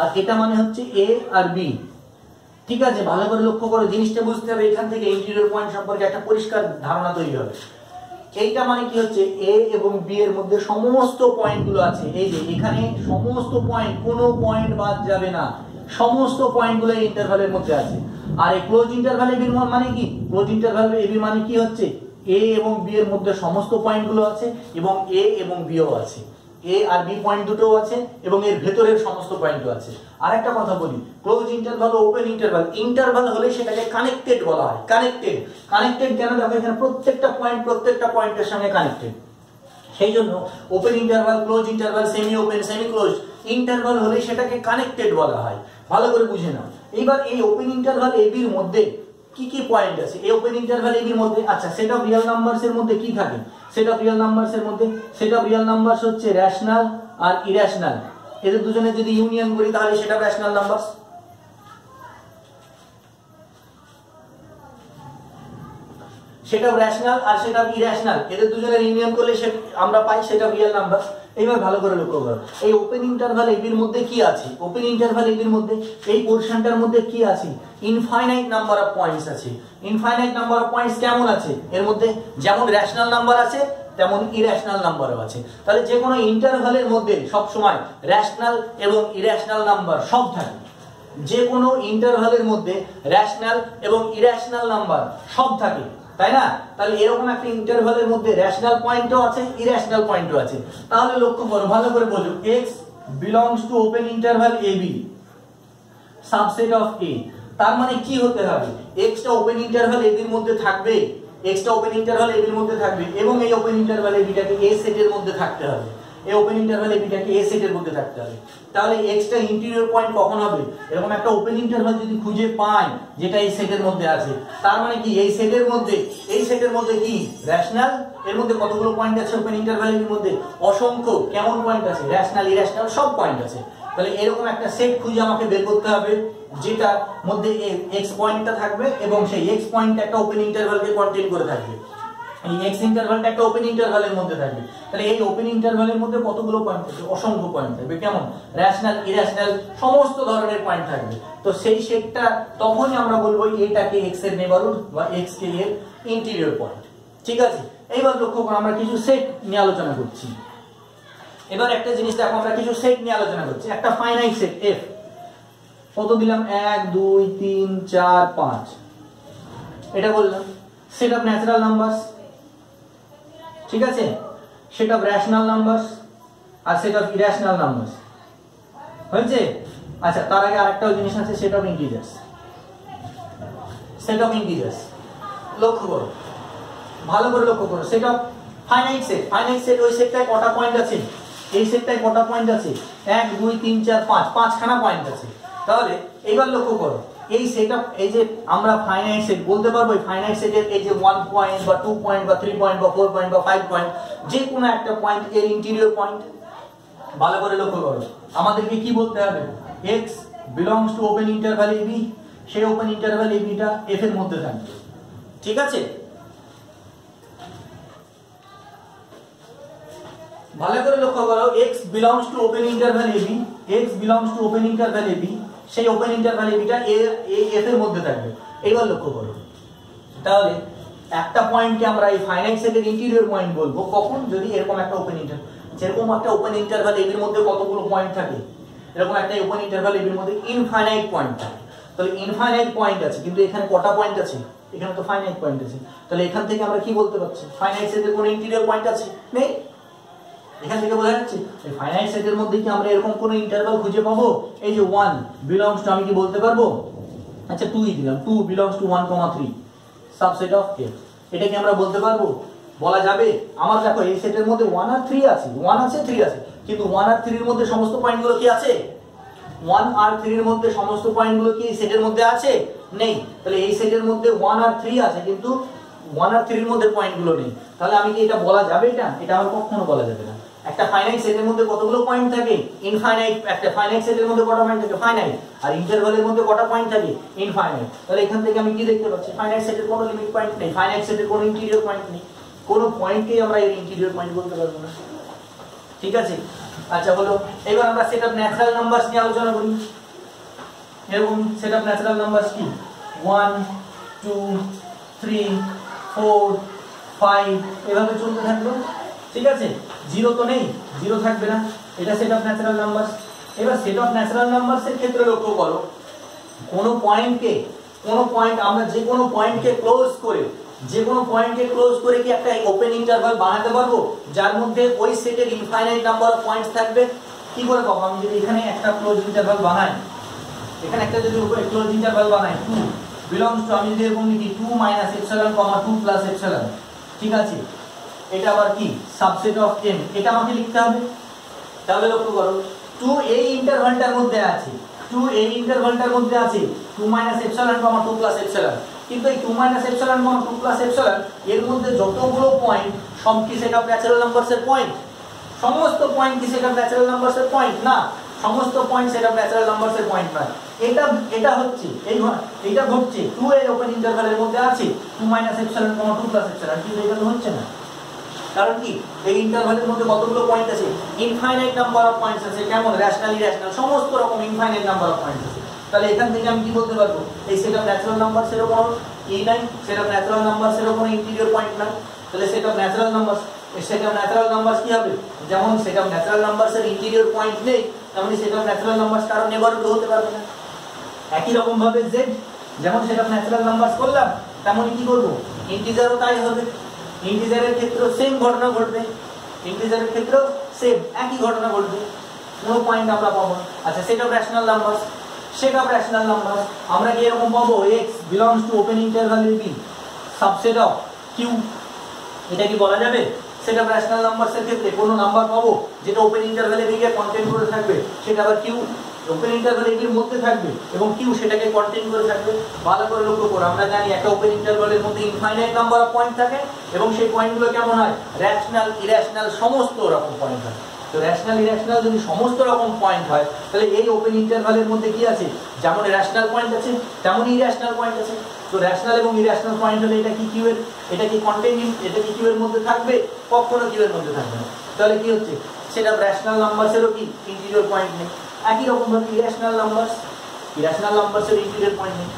আর এটা মানে হচ্ছে a আর b ঠিক আছে, ভালো করে লক্ষ্য করো, জিনিসটা বুঝতে হবে, এখান থেকে ইন্টিরিয়র পয়েন্ট সম্পর্কে একটা পরিষ্কার ধারণা তৈরি হবে। এইটা মানে কি হচ্ছে? এ এবং বি এর মধ্যে সমস্ত পয়েন্টগুলো আছে। এই যে, এখানে সমস্ত পয়েন্ট কোনো পয়েন্ট বাদ যাবে না। সমস্ত পয়েন্টগুলো এই ইন্টারভালের মধ্যে আছে। আর এই ক্লোজ ইন্টারভাল এবির মানে কি? ক্লোজ ইন্টারভাল এবি মানে কি হচ্ছে? এ এবং বি এর মধ্যে সমস্ত পয়েন্টগুলো আছে এবং এ এবং বিও আছে। এ আর বি পয়েন্ট দুটো আছে এবং এর ভেতরের সমস্ত পয়েন্টও আছে। আর একটা কথা বলি close interval open interval interval হলে সেটাকে কানেক্টেড বলা হয়। কানেক্টেড কানেক্টেড কেন? দেখো, এখানে প্রত্যেকটা পয়েন্ট প্রত্যেকটা পয়েন্টের সঙ্গে কানেক্টেড সেই জন্য open interval close interval semi open semi close interval হলে সেটাকে কানেক্টেড বলা হয়। ভালো করে বুঝে নাও। এইবার এই ওপেন ইন্টারভাল এবির মধ্যে কি কি পয়েন্ট আছে? এই ওপেন ইন্টারভাল এর মধ্যে আচ্ছা সেট অফ রিয়েল নাম্বারস এর মধ্যে কি থাকে? সেট অফ রিয়েল নাম্বারস এর মধ্যে সেট অফ রিয়েল নাম্বারস হচ্ছে রেশনাল আর ইরেশনাল এদের দুজনে যদি ইউনিয়ন করি, তাহলে সেটা রেশনাল নাম্বারস সেটা রেশনাল আর সেটা ইরেশনাল এদের দুজনের ইউনিয়ন করলে সে আমরা পাই, সেটা রিয়েল নাম্বার এইভাবে ভালো করে লক্ষ্য করো। এই ওপেন ইন্টারভাল এবির মধ্যে কি আছে? ওপেন ইন্টারভাল এবির মধ্যে এই পোরশনটার মধ্যে কি আছে? ইনফাইনাইট নাম্বার অফ পয়েন্টস আছে। ইনফাইনাইট নাম্বার অফ পয়েন্টস কেমন আছে? এর মধ্যে যেমন র্যাশনাল নাম্বার আছে, তেমন ইরেশনাল নাম্বারও আছে। তাহলে যে কোনো ইন্টারভালের মধ্যে সব সময় রেশনাল এবং ইরেশনাল নাম্বার সব থাকে। যে কোনো ইন্টারভালের মধ্যে রেশনাল এবং ইরেশনাল নাম্বার সব থাকে। তাই না? তাহলে এরকম একটা ইন্টারভালের মধ্যে রেশনাল পয়েন্টও আছে ইরেশনাল পয়েন্টও আছে। তাহলে লক্ষ্য করো, ভালো করে বোঝো। X belongs to open interval ab subset of a তার মানে কি হতে হবে? X টা ওপেন ইন্টারভাল এর মধ্যে থাকবে, x টা ওপেন ইন্টারভাল এর মধ্যে থাকবে, এবং এই ওপেন ইন্টারভাল ab টাকে a সেটের মধ্যে থাকতে হবে। এই ওপেন ইন্টারভাল ab টাকে a সেটের মধ্যে থাকতে হবে। তাহলে টা ইন্টিরিয়র পয়েন্ট কখন হবে? এরকম একটা ওপেন ইন্টারভাল যদি খুঁজে পাই, যেটা এই সেটের মধ্যে আছে, তার মানে কি? এই সেটের মধ্যে, এই সেটের মধ্যে কি? রেশনাল এর মধ্যে কতগুলো পয়েন্ট আছে ওপেন ইন্টারভাল এর মধ্যে? অসংখ্য। কেমন পয়েন্ট আছে? রেশনাল ইরেশনাল সব পয়েন্ট আছে। তাহলে এরকম একটা সেট খুঁজে আমাকে বের করতে হবে যেটা মধ্যে এক্স পয়েন্টটা থাকবে এবং সেই এক্স পয়েন্ট একটা ওপেন ইন্টারভালকে কন্টেইন করে থাকবে। এই এক্স ইন্টারভালটা একটা ওপেন ইন্টারভালের মধ্যে থাকবে। তাহলে এই ওপেন ইন্টারভালের মধ্যে কতগুলো পয়েন্ট থাকবে? অসংখ্য পয়েন্ট থাকবে। কেমন? রেশনাল ইরেশনাল সমস্ত ধরনের পয়েন্ট থাকবে। তো সেই সেটটা তখনই আমরা বলব এটাকে এক্সের নেবারহুড বা এক্স কে এর ইন্টিরিয়র পয়েন্ট ঠিক আছে? এইবার লক্ষ্য করো, আমরা কিছু সেট নিয়ে আলোচনা করছি। এবার একটা জিনিস দেখো, আমরা কিছু সেট নিয়ে আলোচনা করছি। একটা ফাইনাইট সেট এফ কত দিলাম? এক, দুই, তিন, চার, পাঁচ। এটা বললাম। সেট অফ ন্যাচারাল নাম্বারস ঠিক আছে? সেট অফ রেশনাল নাম্বারস আর সেট অফ ইরেশনাল নাম্বারস হয়েছে? আচ্ছা তার আগে আরেকটাও জিনিস আছে set of integers set of integers লক্ষ্য করো। ভালো করে লক্ষ্য করো। Set of finite set finite set ওই সেটটায় কটা পয়েন্ট আছে? এই সেটটায় কটা পয়েন্ট আছে? এক, দুই, তিন, চার, পাঁচ। পাঁচখানা পয়েন্ট আছে। তাহলে, এবার লক্ষ্য করো। এই সেট এই যে আমরা ফাইনাইট সেট বলতে পারব, এই ফাইনাইট সেটের এই যে ওয়ান পয়েন্ট বা টু পয়েন্ট বা থ্রি পয়েন্ট বা ফোর পয়েন্ট বা ফাইভ পয়েন্ট যে কোনো একটা পয়েন্ট এর ইন্টেরিয়র পয়েন্ট ভালো করে লক্ষ্য করো। আমাদেরকে কি বলতে হবে? X belongs to open interval AB সেই ওপেন ইন্টারভ্যাল এবিটা এফ এর মধ্যে থাকবে। ঠিক আছে? ভালো করে লক্ষ্য করো x belongs to open interval AB x belongs to open interval AB সেই ওপেন ইন্টারভ্যাল এবিটা এ এফ এর মধ্যে থাকবে। এবার লক্ষ্য করো। তাহলে একটা পয়েন্টকে আমরা এই ফাইনাইট সেটের ইন্টিরিয়র পয়েন্ট বলব। কখন? যদি এরকম একটা ওপেন ইন্টার যেরকম একটা ওপেন ইন্টারভাল এর মধ্যে কতগুলো পয়েন্ট থাকে? এরকম একটা ওপেন ইন্টারভাল এর মধ্যে ইনফাইনাইট পয়েন্ট থাকে। তাহলে ইনফাইনাইট পয়েন্ট আছে, কিন্তু এখানে কটা পয়েন্ট আছে? এখানে তো ফাইনাইট পয়েন্ট আছে। তাহলে এখান থেকে আমরা কি বলতে পারছি? ফাইনাইট সেটের কোনো ইন্টিরিয়র পয়েন্ট আছে? নেই। এখান থেকে বোঝা যাচ্ছে, এই ফাইনাইট সেটের মধ্যে কি আমরা এরকম কোনো ইন্টারভাল খুঁজে পাবো? এই যে 1 বিলংস টু আমি কি বলতে পারব? আচ্ছা 2 ই দিলাম। 2 belongs to 1 3 subset of K এটা কি আমরা বলতে পারব? বলা যাবে। আমার দেখো, এই সেটের মধ্যে 1 আর 3 আছে। 1 আছে 3 আছে। কিন্তু 1 আর 3 এর মধ্যে সমস্ত পয়েন্টগুলো কি আছে? 1 আর 3 এর মধ্যে সমস্ত পয়েন্টগুলো কি এই সেটের মধ্যে আছে? নেই। তাহলে এই সেটের মধ্যে 1 আর 3 আছে, কিন্তু 1 আর 3 এর মধ্যে পয়েন্টগুলো নেই। তাহলে আমি কি এটা বলা যাবে এটা? এটা আমার কখনো বলা যাবে না। একটা ফাইনাইট সেটের মধ্যে কতগুলো পয়েন্ট থাকে? ইনফাইনাইট একটা ফাইনাইট সেটের মধ্যে কটা পয়েন্ট থাকে? ফাইনাইট আর ইন্টারভালের মধ্যে কটা পয়েন্ট থাকে? ইনফাইনাইট তাহলে এখান থেকে আমি কি দেখতে পাচ্ছি? ফাইনাইট সেটের কোনো লিমিট পয়েন্ট নেই। ফাইনাইট সেটের কোনো ইন্টিরিয়র পয়েন্ট নেই। কোনো পয়েন্টকেই আমরা এর ইন্টিরিয়র পয়েন্ট বলতে পারব না। ঠিক আছে? আচ্ছা হলো এবার আমরা সেট অফ ন্যাচারাল নাম্বারস নিয়ে আলোচনা করি। এরকম সেট অফ ন্যাচারাল নাম্বারস কি? 1 2 3 4 5 এভাবে চলতে থাকল। ঠিক আছে? জিরো তো নেই জিরো থাকবে না। এটা সেট অফ ন্যাচারাল নাম্বারস এবার সেট অফ ন্যাচারাল নাম্বারস এর ক্ষেত্রে লক্ষ্য করো কোন পয়েন্টকে কোন পয়েন্ট আমরা যে কোনো পয়েন্টকে ক্লোজ করে, যে কোনো পয়েন্টকে ক্লোজ করে কি একটা ওপেন ইন্টারভাল বানাতে পারব? যার মধ্যে ওই সেটের ইনফাইনাইট নাম্বার অফ পয়েন্টস থাকবে। কি করে পাবো? আমি যদি এখানে একটা ক্লোজ ইন্টারভাল বানাই, এখানে একটা যদি ক্লোজ ইন্টারভাল বানাই 2 বিলংস টু আমি যদি এরকম লিখি 2 minus epsilon comma 2 plus epsilon ঠিক আছে? এটা আবার কি? সাবসেট অফ m এটা আমাকে লিখতে হবে। তাহলে লক্ষ্য করো 2 এই ইন্টারভালটার মধ্যে আছে। 2 এই ইন্টারভালটার মধ্যে আছে 2 minus epsilon comma 2 plus epsilon কিন্তু এই 2 minus epsilon comma 2 plus epsilon এর মধ্যে যতগুলো পয়েন্ট সব কি সেটা অফ ন্যাচারাল নাম্বারস পয়েন্ট সমস্ত পয়েন্ট কি সেটা অফ ন্যাচারাল নাম্বারস পয়েন্ট না, সমস্ত পয়েন্ট সেটা অফ ন্যাচারাল নাম্বারস পয়েন্ট নয়। এটা এটা হচ্ছে, এই এটা ঘটছে। 2 এর ওপেন ইন্টারভালের মধ্যে আছে two minus epsilon comma 2 plus epsilon কিন্তু এটা হচ্ছে না। কারণ কি? এই ইন্টারভালের মধ্যে কতগুলো পয়েন্ট আছে? ইনফাইনাইট নাম্বার অফ পয়েন্টস আছে, কেমন? রেশনাল ইরেশনাল সমস্ত রকম ইনফাইনাইট নাম্বার অফ পয়েন্টস আছে। তাহলে এখান থেকে আমি কি বলতে পারব? এই সেট অফ ন্যাচারাল নাম্বারস এর কোনো ই নাই সেট অফ ন্যাচারাল নাম্বারস এর কোনো ইন্টিরিয়র পয়েন্ট নাই তাহলে set of natural numbers set of natural numbers কি হবে? যেমন সেট অফ ন্যাচারাল নাম্বারস এর ইন্টিরিয়র পয়েন্ট নেই, তেমনি সেট অফ ন্যাচারাল নাম্বারস কারও নেবারহুড হতে পারবে না। একই রকম ভাবে z, যেমন সেট অফ ন্যাচারাল নাম্বারস করলাম তেমনই কি করব? ইন্টিজারও তাই হবে। ইন্টিজারের ক্ষেত্রেও সেম ঘটনা ঘটবে, ইন্টিজারের ক্ষেত্রেও সেম একই ঘটনা ঘটবে। কোনো পয়েন্ট আমরা পাবো আচ্ছা set of rational numbers set of rational numbers আমরা কি এরকম পাবো? X belongs to open interval b subset of q এটা কি বলা যাবে? সেট রেশনাল নাম্বারস এর ক্ষেত্রে কোনো নাম্বার পাবো, যেটা ওপেন ইন্টারভালে b কে কন্টেন্ট করে থাকবে, সেটা আবার q ওপেন এর মধ্যে থাকবে এবং কিউ সেটাকে কন্টেন্ট করে থাকবে। ভালো করে লক্ষ্য করো, আমরা জানি একটা ওপেন ইন্টারভালের মধ্যে ইনফাইনাইট নাম্বার অফ পয়েন্ট থাকে এবং সেই পয়েন্টগুলো কেমন হয়? রেশনাল ইরেশনাল সমস্ত রকম পয়েন্ট হয়। তো রেশনাল ইরেশনাল যদি সমস্ত রকম পয়েন্ট হয়, তাহলে এই ওপেন ইন্টারভালের মধ্যে কি আছে? যেমন রেশনাল পয়েন্ট আছে, তেমনই ইরেশনাল পয়েন্ট আছে। তো রেশনাল এবং ইরেশনাল পয়েন্ট হলে এটা কি কিউ এর? এটা কি কন্টেন্ট এটা কি কিউয়ের মধ্যে থাকবে? কখনো কিউয়ের মধ্যে থাকবে না। তাহলে কি হচ্ছে? সেটা রেশনাল নাম্বারসেরও কি? ইন্টিরিয়র পয়েন্ট নেই একই রকম ভাবে ইরেশনাল নাম্বারস ইরেশনাল নাম্বারসের ইন্টিরিয়র পয়েন্ট নেই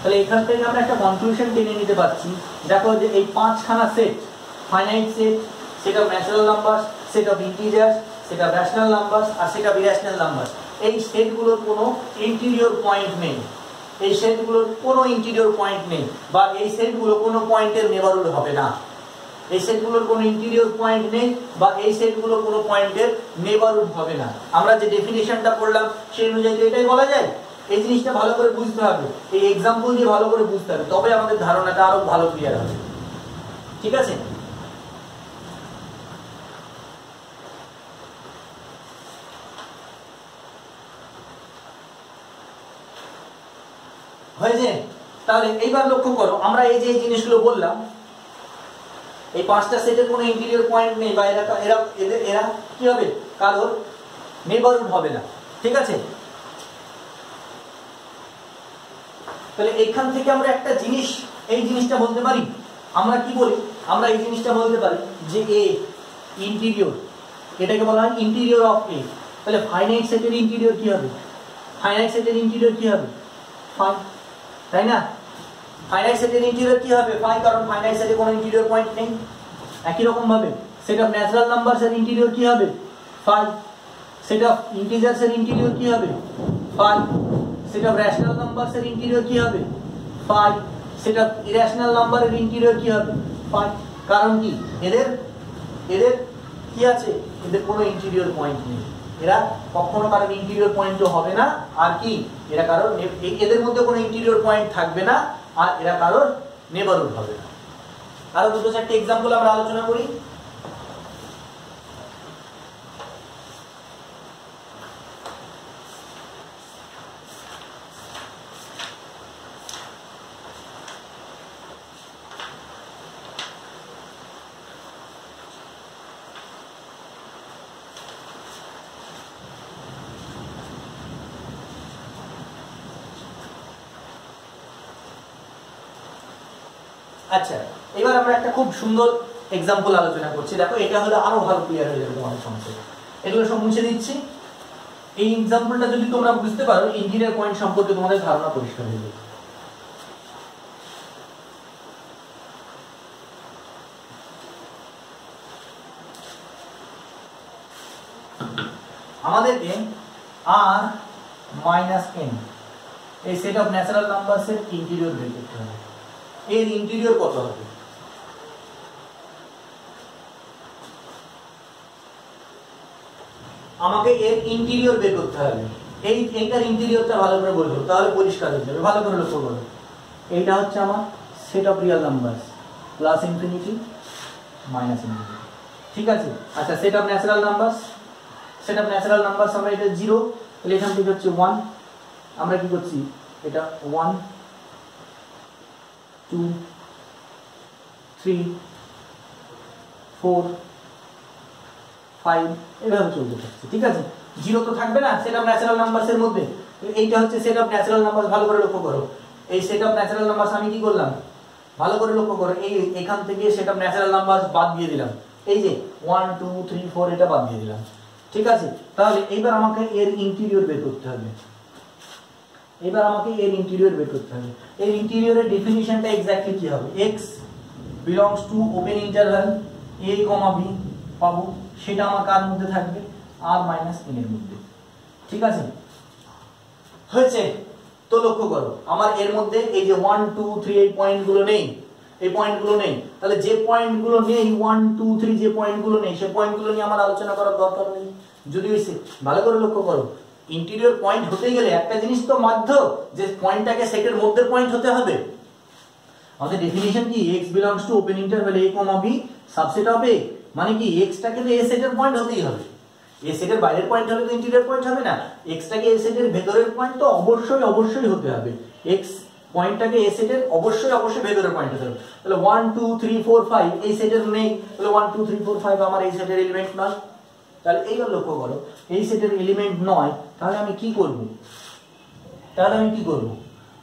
তাহলে এখান থেকে আমরা একটা কনক্লুশন টেনে নিতে পারছি। দেখো যে এই পাঁচখানা set finite set set of natural numbers set of integers set of rational numbers R set of irrational numbers এই সেটগুলোর কোনো ইন্টিরিয়র পয়েন্ট নেই। এই সেটগুলোর কোনো ইন্টিরিয়র পয়েন্ট নেই। বা এই সেটগুলো কোনো পয়েন্টের নেবারহুড হবে না। এই সেটগুলোর কোনো পয়েন্ট নেই বা এই সেটগুলো কোনো পয়েন্টের হবে না। আমরা যে ডেফিনেশনটা সেই অনুযায়ী এটাই বলা যায়। এই জিনিসটা ভালো করে বুঝতে হবে। এই এক্সাম্পল দিয়ে ভালো করে বুঝতে হবে। তবে আমাদের ধারণাটা ভালো ক্লিয়ার হবে। ঠিক আছে? হয়েছে? তাহলে এইবার লক্ষ্য করো, আমরা এই যে এই জিনিসগুলো বললাম এই পাঁচটা সেটের কোনো ইন্টিরিয়র পয়েন্ট নেই বা এরা এরা, এদের, এরা কি হবে? কারোর নেবারহুড হবে না। ঠিক আছে? তাহলে এখান থেকে আমরা একটা জিনিস, এই জিনিসটা বলতে পারি। আমরা কি বলি? আমরা এই জিনিসটা বলতে পারি যে এ ইন্টিরিয়র এটাকে বলা হয় ইন্টিরিয়র অফ এ তাহলে ফাইনাইট সেটের ইন্টিরিয়র কি হবে? ফাইনাইট সেটের ইন্টিরিয়র কি হবে? ফাইন তাই না? ফাইনাইট সেটের ইন্টিরিয়র কি হবে? ফাইন কারণ ফাইনাইট সেটে কোনো ইন্টিরিয়র পয়েন্ট নেই। একই রকম ভাবে সেট অফ ন্যাচারাল নাম্বারস এর ইন্টিরিয়র কি হবে? 5 সেট অফ ইন্টিজারস এর ইন্টিরিয়র কি হবে? 5 সেট অফ রেশনাল নাম্বারস এর ইন্টিরিয়র কি হবে? 5 সেট অফ ইরেশনাল নাম্বারের ইন্টিরিয়র কি হবে? 5 কারণ কি? এদের এদের কি আছে? এদের কোনো ইন্টিরিয়র পয়েন্ট নেই। এরা কখনো কারণ ইন্টিরিয়র পয়েন্টও হবে না। আর কি? এরা কারোর এ- এদের মধ্যে কোনো ইন্টিরিয়র পয়েন্ট থাকবে না। আর এরা কারোর নেবারুড হবে না। আরও দুটো চারটে এক্সাম্পল আমরা আলোচনা করি আচ্ছা এবার আমরা একটা খুব সুন্দর এক্সাম্পল আলোচনা করছি। দেখো, এটা হলে আরও ভালো ক্লিয়ার হয়ে যাবে তোমাদের সমস্যা এগুলো সব মুছে দিচ্ছি। এই এক্সাম্পলটা যদি তোমরা বুঝতে পারো ইঞ্জিনিয়ার পয়েন্ট সম্পর্কে তোমাদের ধারণা পরিষ্কার হয়ে যাবে। আমাদেরকে আর মাইনাস এন এই সেট অফ ন্যাচারাল নাম্বারসের ইন্টিরিয়র বের করতে হবে। এর ইন্টিরিয়র কত হবে? আমাকে এর ইন্টিরিয়র বের করতে হবে। এই, এইটার ইন্টিরিয়রটা ভালো করে বলব, তাহলে পরিষ্কার হয়ে যাবে, ভালো করে লক্ষ্য করো। এইটা হচ্ছে আমার set of real numbers plus infinity minus infinity ঠিক আছে? আচ্ছা set of natural numbers set of natural numbers আমরা এটা জিরো তাহলে এখান থেকে হচ্ছে ওয়ান আমরা কি করছি? এটা one two three four five এভাবে ঠিক আছে? জিরো তো থাকবে না ন্যাচারাল নাম্বারসের মধ্যে। এইটা হচ্ছে ন্যাচারাল ভালো করে লক্ষ্য করো। এই ন্যাচারাল আমি করলাম? ভালো করে লক্ষ্য করো, এই এখান থেকে ন্যাচারাল বাদ দিয়ে দিলাম। এই যে ওয়ান টু থ্রি ফোর এটা বাদ দিয়ে দিলাম। ঠিক আছে? তাহলে এইবার আমাকে এর ইন্টিরিয়র বের করতে হবে। এবার আমাকে এর ইন্টিরিয়র বের করতে হবে। এর ইন্টিরিয়রের ডেফিনিশনটা এক্স্যাক্টলি কি হবে? X belongs to open interval A comma B পাবো। সেটা আমার কার মধ্যে থাকবে? আর মাইনাস এন এর মধ্যে। ঠিক আছে? হয়েছে। তো লক্ষ্য করো, আমার এর মধ্যে এই যে ওয়ান টু থ্রি এই পয়েন্টগুলো নেই, এই পয়েন্টগুলো নেই, তাহলে যে পয়েন্টগুলো নেই ওয়ান টু থ্রি যে পয়েন্টগুলো নেই সেই পয়েন্টগুলো নিয়ে আমার আলোচনা করার দরকার নেই। যদি সে- ভালো করে লক্ষ্য করো ইন্টিরিয়র পয়েন্ট হতে গেলে একটা জিনিস তো মাধ্য যে পয়েন্টটাকে সেটের মধ্যে পয়েন্ট হতে হবে। আমাদের ডেফিনিশন কি? X belongs to open interval a comma b subset of a মানে কি, x টাকে তো a সেটের পয়েন্ট হতেই হবে। এ সেটের বাইরের পয়েন্ট হলে তো ইন্টিরিয়র পয়েন্ট হবে না। X এ সেটের ভেতরের পয়েন্ট তো অবশ্যই অবশ্যই হতে হবে। এক্স পয়েন্টটাকে a সেটের অবশ্যই অবশ্যই ভেতরের পয়েন্ট হতে হবে। তাহলে 1 2 3 4 5 এই সেটের নেই। তাহলে 1 2 3 4 5 আমার এই সেটের এলিমেন্ট নয়। তাহলে এইবার লক্ষ্য করো, এই সেটের এলিমেন্ট নয়। তাহলে আমি কি করব? তাহলে আমি কি করব?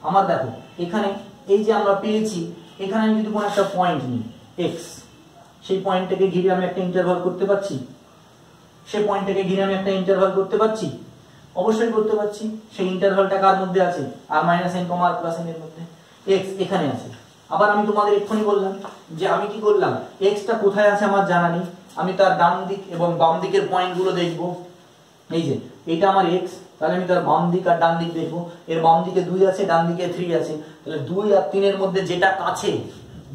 আমার দেখো, এখানে এই যে আমরা পেয়েছি, এখানে আমি যদি কোনো একটা পয়েন্ট নিই এক্স সেই পয়েন্টটাকে ঘিরে আমি একটা ইন্টারভাল করতে পারছি? সেই পয়েন্টটাকে ঘিরে আমি একটা ইন্টারভাল করতে পারছি? অবশ্যই করতে পারছি। সেই ইন্টারভালটা কার মধ্যে আছে? R minus N comma R plus N এর মধ্যে। এক্স এখানে আছে। আবার আমি তোমাদের এক্ষুনি বললাম যে আমি কি করলাম? এক্সটা কোথায় আছে আমার জানা নেই। আমি তার ডান দিক এবং বাম দিকের পয়েন্টগুলো দেখব। এই যে এটা আমার এক্স তাহলে আমি তার বাম দিক আর ডান দিক দেখব। এর বাম দিকে দুই আছে, ডান দিকে থ্রি আছে। তাহলে দুই আর তিনের মধ্যে যেটা কাছে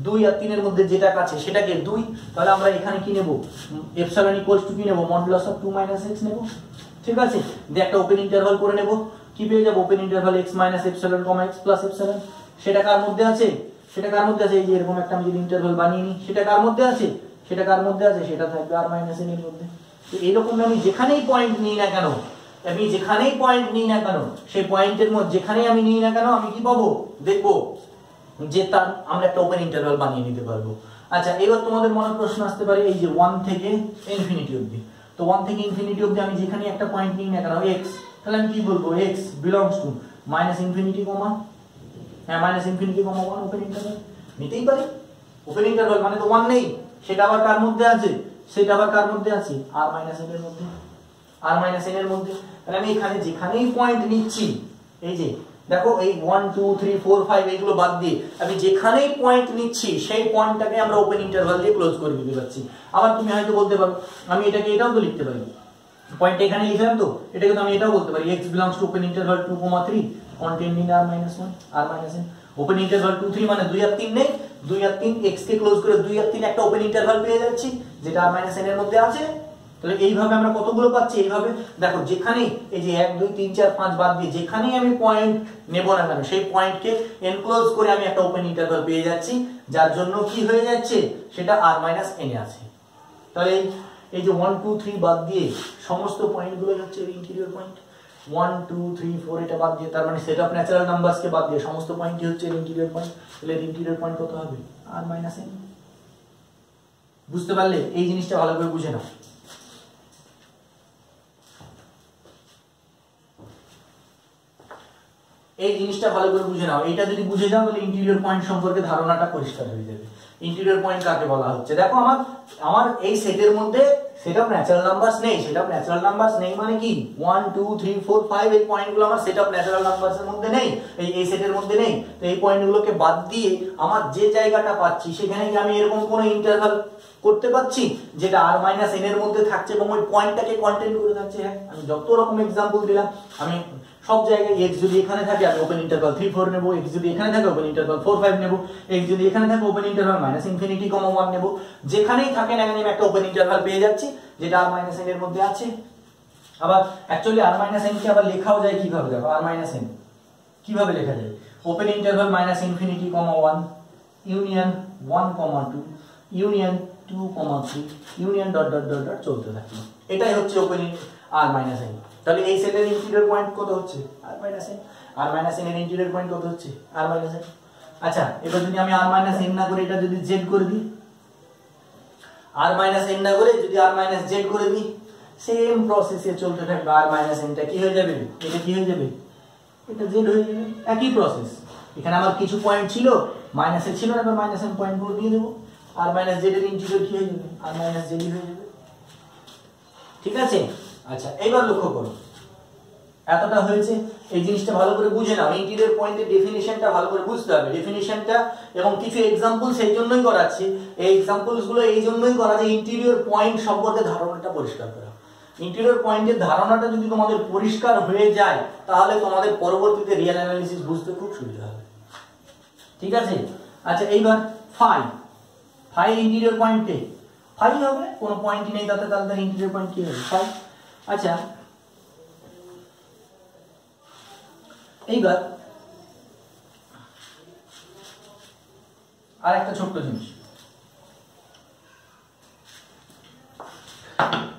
দুই আর তিনের মধ্যে যেটা আছে সেটাকে দুই, তাহলে আমরা এখানে কি নেব? এপসালন ইকুয়ালস টু কি নেব? Modulus of two minus x নেব। ঠিক আছে? দিয়ে একটা ওপেন ইন্টারভাল করে নেব। কি পেয়ে যাব? Open interval x minus epsilon comma x plus epsilon সেটা কার মধ্যে আছে? সেটা কার মধ্যে আছে? এই যে এরকম একটা আমি যদি ইন্টারভাল বানিয়ে নিই, সেটা কার মধ্যে আছে? সেটা কার মধ্যে আছে? সেটা থাকবে আর মাইনাস এন এর মধ্যে। তো এরকম আমি যেখানেই পয়েন্ট নিই না কেন, আমি যেখানেই পয়েন্ট নিই না কেন, সেই পয়েন্টের মধ্যে যেখানেই আমি নিই না কেন, আমি কি পাবো? দেখব। যে তার আমরা একটা ওপেন ইন্টারভাল বানিয়ে নিতে পারব। আচ্ছা এবার তোমাদের মনে প্রশ্ন আসতে পারে এই যে ওয়ান থেকে ইনফিনিটি অবধি। তো ওয়ান থেকে ইনফিনিটি অবধি আমি যেখানে একটা পয়েন্ট নিই না কেন এক্স তাহলে আমি কি বলব? X belongs to minus infinity comma হ্যাঁ minus infinity comma one open interval নিতেই পারি। ওপেন ইন্টারভাল মানে তো ওয়ান নেই। সেটা আবার কার মধ্যে আছে? সেটা আবার কার মধ্যে আছে? আর মাইনাস এন এর মধ্যে। আর মাইনাস এন এর মধ্যে। তাহলে আমি এখানে যেখানেই পয়েন্ট নিচ্ছি, এই যে দেখো এই one two three four five এইগুলো বাদ দিয়ে আমি যেখানেই পয়েন্ট নিচ্ছি, সেই পয়েন্টটাকে আমরা ওপেন ইন্টারভাল দিয়ে ক্লোজ করে দিতে পারছি। আবার তুমি হয়তো বলতে পারো, আমি এটাকে এটাও তো লিখতে পারি। পয়েন্ট এখানে লিখলাম তো, এটাকে তো আমি এটাও বলতে পারি। X belongs to open interval two comma three containing R minus one R minus N open interval two three মানে দুই আর তিন নেই, দুই আর তিন এক্স কে ক্লোজ করে দুই আর তিন একটা ওপেন ইন্টারভাল পেয়ে যাচ্ছি, যেটা আর মাইনাস এন এর মধ্যে আছে। তাহলে এইভাবে আমরা কতগুলো পাচ্ছি? এইভাবে, দেখো, যেখানে এই যে এক, দুই, তিন, চার, পাঁচ বাদ দিয়ে যেখানেই আমি পয়েন্ট নেব না কেন, সেই পয়েন্টকে এনক্লোজ করে আমি একটা ওপেন ইন্টারভাল পেয়ে যাচ্ছি, যার জন্য কি হয়ে যাচ্ছে? সেটা আর মাইনাস এনে আছে। তাহলে এই- যে ওয়ান টু থ্রি বাদ দিয়ে সমস্ত পয়েন্টগুলো হচ্ছে interior point one two three four এটা বাদ দিয়ে, তার মানে সেট অফ ন্যাচারাল নাম্বারসকে বাদ দিয়ে সমস্ত পয়েন্টই হচ্ছে ইন্টিরিয়র পয়েন্ট তাহলে ইন্টিরিয়র পয়েন্ট কত হবে? আর মাইনাস এন বুঝতে পারলে? এই জিনিসটা ভালো করে বুঝে নাও। এই জিনিসটা ভালো করে বুঝে নাও। এটা যদি বুঝে যাও, তাহলে ইন্টিরিয়র পয়েন্ট সম্পর্কে ধারণাটা পরিষ্কার হয়ে যাবে। ইন্টিরিয়র পয়েন্ট কাকে বলা হচ্ছে? দেখো, আমার আমার এই সেটের মধ্যে সেট অফ ন্যাচারাল নাম্বারস নেই। সেট অফ ন্যাচারাল নাম্বারস নেই মানে কি? 1 2 3 4 5 এই পয়েন্টগুলো আমার সেট অফ ন্যাচারাল নাম্বারস এর মধ্যে নেই। এই এই সেটের মধ্যে নেই। তো এই পয়েন্টগুলোকে বাদ দিয়ে আমার যে জায়গাটা পাচ্ছি, সেখানে কি আমি এরকম কোনো ইন্টারভাল করতে পারছি, যেটা আর মাইনাস এন এর মধ্যে থাকছে এবং ওই পয়েন্টটাকে কন্টেন্ট করে থাকছে? হ্যাঁ আমি যত রকম এক্সাম্পল দিলাম, আমি সব জায়গায় এক্স যদি এখানে থাকে আমি ওপেন ইন্টারভাল থ্রি ফোর নেব এক্স যদি এখানে থাকে ওপেন ইন্টারভাল ফোর ফাইভ নেব এক্স যদি এখানে থাকে open interval minus infinity comma one নেব। যেখানেই থাকে না আমি একটা ওপেন ইন্টারভাল পেয়ে যাচ্ছি, যেটা আর মাইনাস এন এর মধ্যে আছে। আবার অ্যাকচুয়ালি আর মাইনাস এন কে আবার লেখাও যায় কীভাবে? দেখো আর মাইনাস এন কীভাবে লেখা যায়? Open interval minus infinity comma one union one comma two union two comma three union dot dot dot dot চলতে থাকে এটাই হচ্ছে ওপেন আর মাইনাস এন তাহলে এই সেটের ইন্টিরিয়র পয়েন্ট কত হচ্ছে R minus N R minus N এর ইন্টিরিয়র পয়েন্ট কত হচ্ছে আর মাইনাস এন আচ্ছা এবার যদি আমি আর মাইনাস এন না করে এটা যদি জেড করে দিই আর মাইনাস এন না করে যদি আর মাইনাস জেড করে দিই সেম প্রসেসে চলতে থাকবে আর মাইনাস এনটা কি হয়ে যাবে এটা কি হয়ে যাবে এটা জেড হয়ে যাবে একই প্রসেস এখানে আমার কিছু পয়েন্ট ছিল মাইনাসে ছিল না এবার মাইনাস এন পয়েন্টগুলো দিয়ে দেবো আর মাইনাস জেড এর ইন্টিরিয়র কি হয়ে যাবে আর মাইনাস জেডই হয়ে যাবে ঠিক আছে আচ্ছা এবার লক্ষ্য করো এতটা হয়েছে, এই জিনিসটা ভালো করে বুঝে নাও। ইন্টিরিয়র পয়েন্টের ডেফিনিশনটা ভালো করে বুঝতে হবে। ডেফিনিশনটা এবং কিছু এক্সাম্পল সেই জন্যই করাচ্ছি। এই এক্সাম্পলসগুলো এই জন্যই করা যে ইন্টিরিয়র পয়েন্ট সম্পর্কে ধারণাটা পরিষ্কার করা। ইন্টিরিয়র পয়েন্টের ধারণাটা যদি তোমাদের পরিষ্কার হয়ে যায়, তাহলে তোমাদের পরবর্তীতে রিয়েল অ্যানালিসিস বুঝতে খুব সুবিধা হবে। ঠিক আছে? আচ্ছা এইবার ফাই ফাই ইন্টিরিয়র পয়েন্টে ফাই হবে? কোনো পয়েন্টই নেই তাতে, তাহলে ইন্টিরিয়র পয়েন্ট কী হবে? ফাই আচ্ছা। এইবার। আর একটা ছোট্ট জিনিস।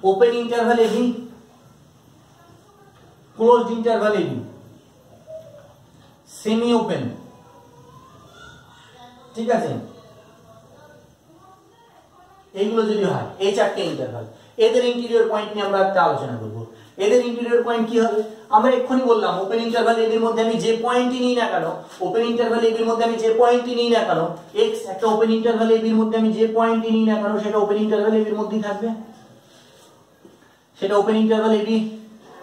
Open interval AB closed interval AB semi open ঠিক আছে? এইগুলো যদি হয়, এই চারটে ইন্টারভাল এদের ইন্টিরিয়র পয়েন্ট নিয়ে আমরা একটা আলোচনা করব। এদের ইন্টিরিয়র পয়েন্ট কি হবে? আমরা এক্ষুনি বললাম ওপেন ইন্টারভাল এর মধ্যে আমি যে পয়েন্টই নিই না কেন ওপেন ইন্টারভাল এর মধ্যে আমি যে পয়েন্টই নিই না কেন এক্স একটা ওপেন ইন্টারভাল এর মধ্যে আমি যে পয়েন্টই নিই না কেন, সেটা ওপেন ইন্টারভাল এর মধ্যেই থাকবে। সেটা ওপেন ইন্টারভাল এবি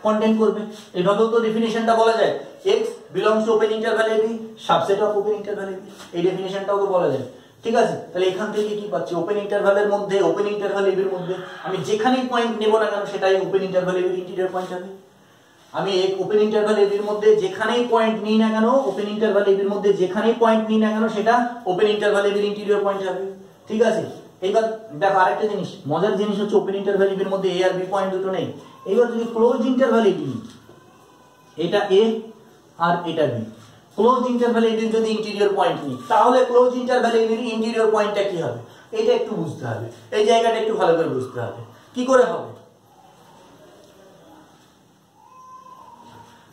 কন্টেন্ট করবে। এইভাবেও তো ডেফিনেশনটা বলা যায়। X belongs to open interval AB subset of open interval AB এই ডেফিনেশনটাও তো বলা যায়। ঠিক আছে? তাহলে এখান থেকে কি পাচ্ছি? ওপেন ইন্টারভালের মধ্যে ওপেন ইন্টারভাল এবির মধ্যে আমি যেখানেই পয়েন্ট নেব না কেন, সেটাই ওপেন ইন্টারভাল এবির ইন্টিরিয়র পয়েন্ট হবে আমি ওপেন ইন্টারভাল এবির মধ্যে যেখানেই পয়েন্ট নিই না কেন ওপেন ইন্টারভাল এবির মধ্যে যেখানেই পয়েন্ট নিই না কেন, সেটা ওপেন ইন্টারভাল এবির ইন্টিরিয়র পয়েন্ট হবে। ঠিক আছে? এইবার দেখো আরেকটা জিনিস, মজার জিনিস হচ্ছে ওপেন ইন্টারভাল এবির মধ্যে এ আর বি পয়েন্ট দুটো নেই। এইবার যদি ক্লোজ ইন্টারভাল এবি এটা এ আর এটা বি ক্লোজ ইন্টারভাল এবির যদি ইন্টিরিয়র পয়েন্ট নিই, তাহলে ক্লোজ ইন্টারভাল এবির ইন্টিরিয়র পয়েন্টটা কি হবে? এটা একটু বুঝতে হবে। এই জায়গাটা একটু ভালো করে বুঝতে হবে। কি করে হবে?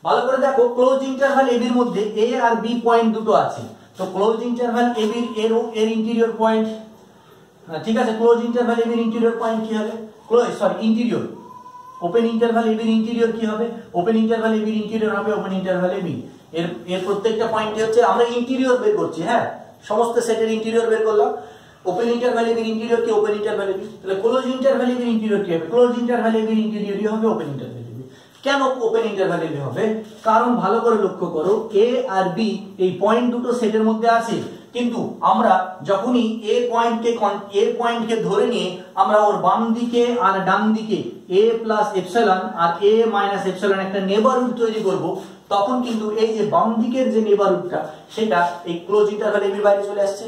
ভালো করে দেখো ক্লোজ ইন্টারভাল এবির মধ্যে এ আর বি পয়েন্ট দুটো আছে। তো ক্লোজ ইন্টারভাল এবির এর এর ইন্টিরিয়র পয়েন্ট ঠিক আছে? ক্লোজ ইন্টারভাল এবির ইন্টিরিয়র পয়েন্ট কি হবে? Close sorry interior open interval এবির ইন্টিরিয়র কি হবে? ওপেন ইন্টারভাল এবির ইন্টিরিয়র হবে ওপেন ইন্টারভাল এবি এর এর প্রত্যেকটা পয়েন্টে হচ্ছে আমরা ইন্টিরিয়র বের করছি হ্যাঁ? সমস্ত সেটের ইন্টিরিয়র বের করলাম। ওপেন ইন্টারভাল এবির ইন্টিরিয়র কি? ওপেন ইন্টারভাল এবি তাহলে ক্লোজ ইন্টারভাল এবির ইন্টিরিয়র কি ক্লোজ ইন্টারভাল এবির ইন্টিরিয়রই হবে? ওপেন ইন্টারভাল এবি কেন ওপেন ইন্টারভ্যাল এবি হবে? কারণ ভালো করে লক্ষ্য করো এ আর বি এই পয়েন্ট দুটো সেটের মধ্যে আছে। কিন্তু আমরা যখনই এ পয়েন্টকে এ পয়েন্টকে ধরে নিয়ে আমরা ওর বাম দিকে আর ডান দিকে এ প্লাস এপসাইলন আর এ মাইনাস এপসাইলন একটা নেবারহুড তৈরি করব তখন কিন্তু এই যে বাম দিকের যে নেবারুটটা সেটা এই ক্লোজ ইন্টারভ্যাল এবির বাইরে চলে আসছে।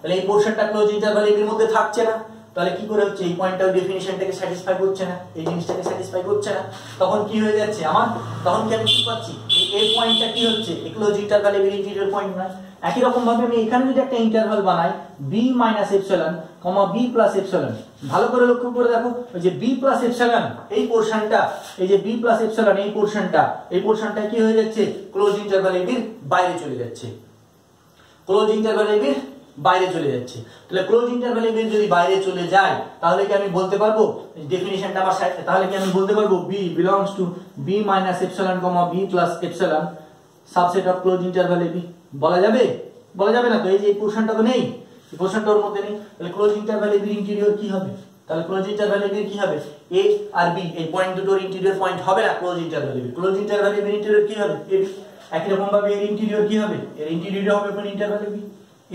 তাহলে এই পোর্শনটা ক্লোজ ইন্টারভ্যাল এবির মধ্যে থাকছে না। তাহলে কি করে হচ্ছে? এই পয়েন্টটা ডেফিনিশনটাকে স্যাটিসফাই করছে না। এই জিনিসটাকে স্যাটিসফাই করছে না। তখন কি হয়ে যাচ্ছে আমার? তখন কি আমি কি পাচ্ছি? এই পয়েন্টটা কি হচ্ছে? এই ক্লোজ ইন্টারভ্যাল এবির ইন্টিরিয়র পয়েন্ট নয়। একই রকম ভাবে আমি এখানে যদি একটা ইন্টারভাল বানাই B minus epsilon comma B plus epsilon ভালো করে লক্ষ্য করে দেখো, ওই যে বি প্লাস এপসিলন এই পোরশনটা এই যে বি প্লাস এপসিলন এই পোরশনটা এই পোরশনটা কি হয়ে যাচ্ছে? ক্লোজ ইন্টারভাল এবির বাইরে চলে যাচ্ছে। ক্লোজ ইন্টারভাল এবির বাইরে চলে যাচ্ছে। তাহলে ক্লোজ ইন্টারভাল এবির যদি বাইরে চলে যায়, তাহলে কি আমি বলতে পারব? ডেফিনিশনটা আমার তাহলে কি আমি বলতে পারব? B belongs to B minus epsilon comma B plus epsilon subset of close interval AB বলা যাবে? বলা যাবে না তো? এই যে পোর্শনটা তো নেই। এই পোর্শনটা ওর মধ্যে নেই। তাহলে ক্লোজ ইন্টারভাল এবির ইন্টেরিয়র কি হবে? তাহলে ক্লোজ ইন্টারভাল এবির কি হবে? এ আর বি এই পয়েন্ট দুটোর ইন্টেরিয়র পয়েন্ট হবে না close interval AB close interval এবির ইন্টেরিয়র কি হবে? এবি একই রকম ভাবে এর ইন্টেরিয়র কি হবে? এর ইন্টেরিয়র হবে ওপেন ইন্টারভাল এবি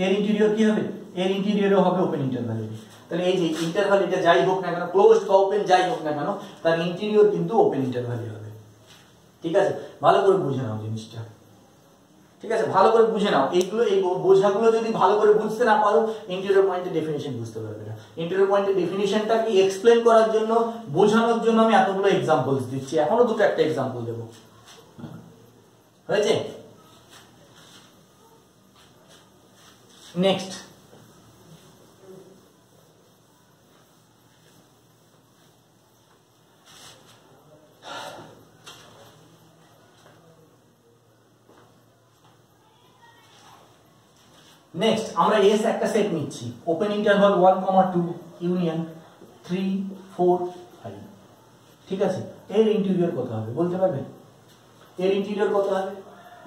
এর ইন্টেরিয়র কি হবে? এর ইন্টেরিয়রও হবে ওপেন ইন্টারভাল এবি তাহলে এই যে ইন্টারভাল এটা যাই হোক না কেন ক্লোজড বা ওপেন যাই হোক না কেন, তার ইন্টেরিয়র কিন্তু ওপেন ইন্টারভালই হবে। ঠিক আছে? ভালো করে বুঝে নাও জিনিসটা। ঠিক আছে, ভালো করে বুঝে নাও। এইগুলো, এই বোঝাগুলো যদি ভালো করে বুঝতে না পারো ইন্টেরিয়র পয়েন্টের ডেফিনেশন বুঝতে পারবে না। ইন্টেরিয়র পয়েন্টের ডেফিনেশনটা কি এক্সপ্লেন করার জন্য, বোঝানোর জন্য আমি এতগুলো এক্সাম্পলস দিচ্ছি। এখনও দুটো একটা এক্সাম্পল দেবো। হয়েছে? নেক্সট নেক্সট আমরা এস একটা সেট নিচ্ছি। Open interval one comma two union three four five ঠিক আছে? এর ইন্টিরিয়র কত হবে? বলতে পারবে এর ইন্টিরিয়র কত হবে?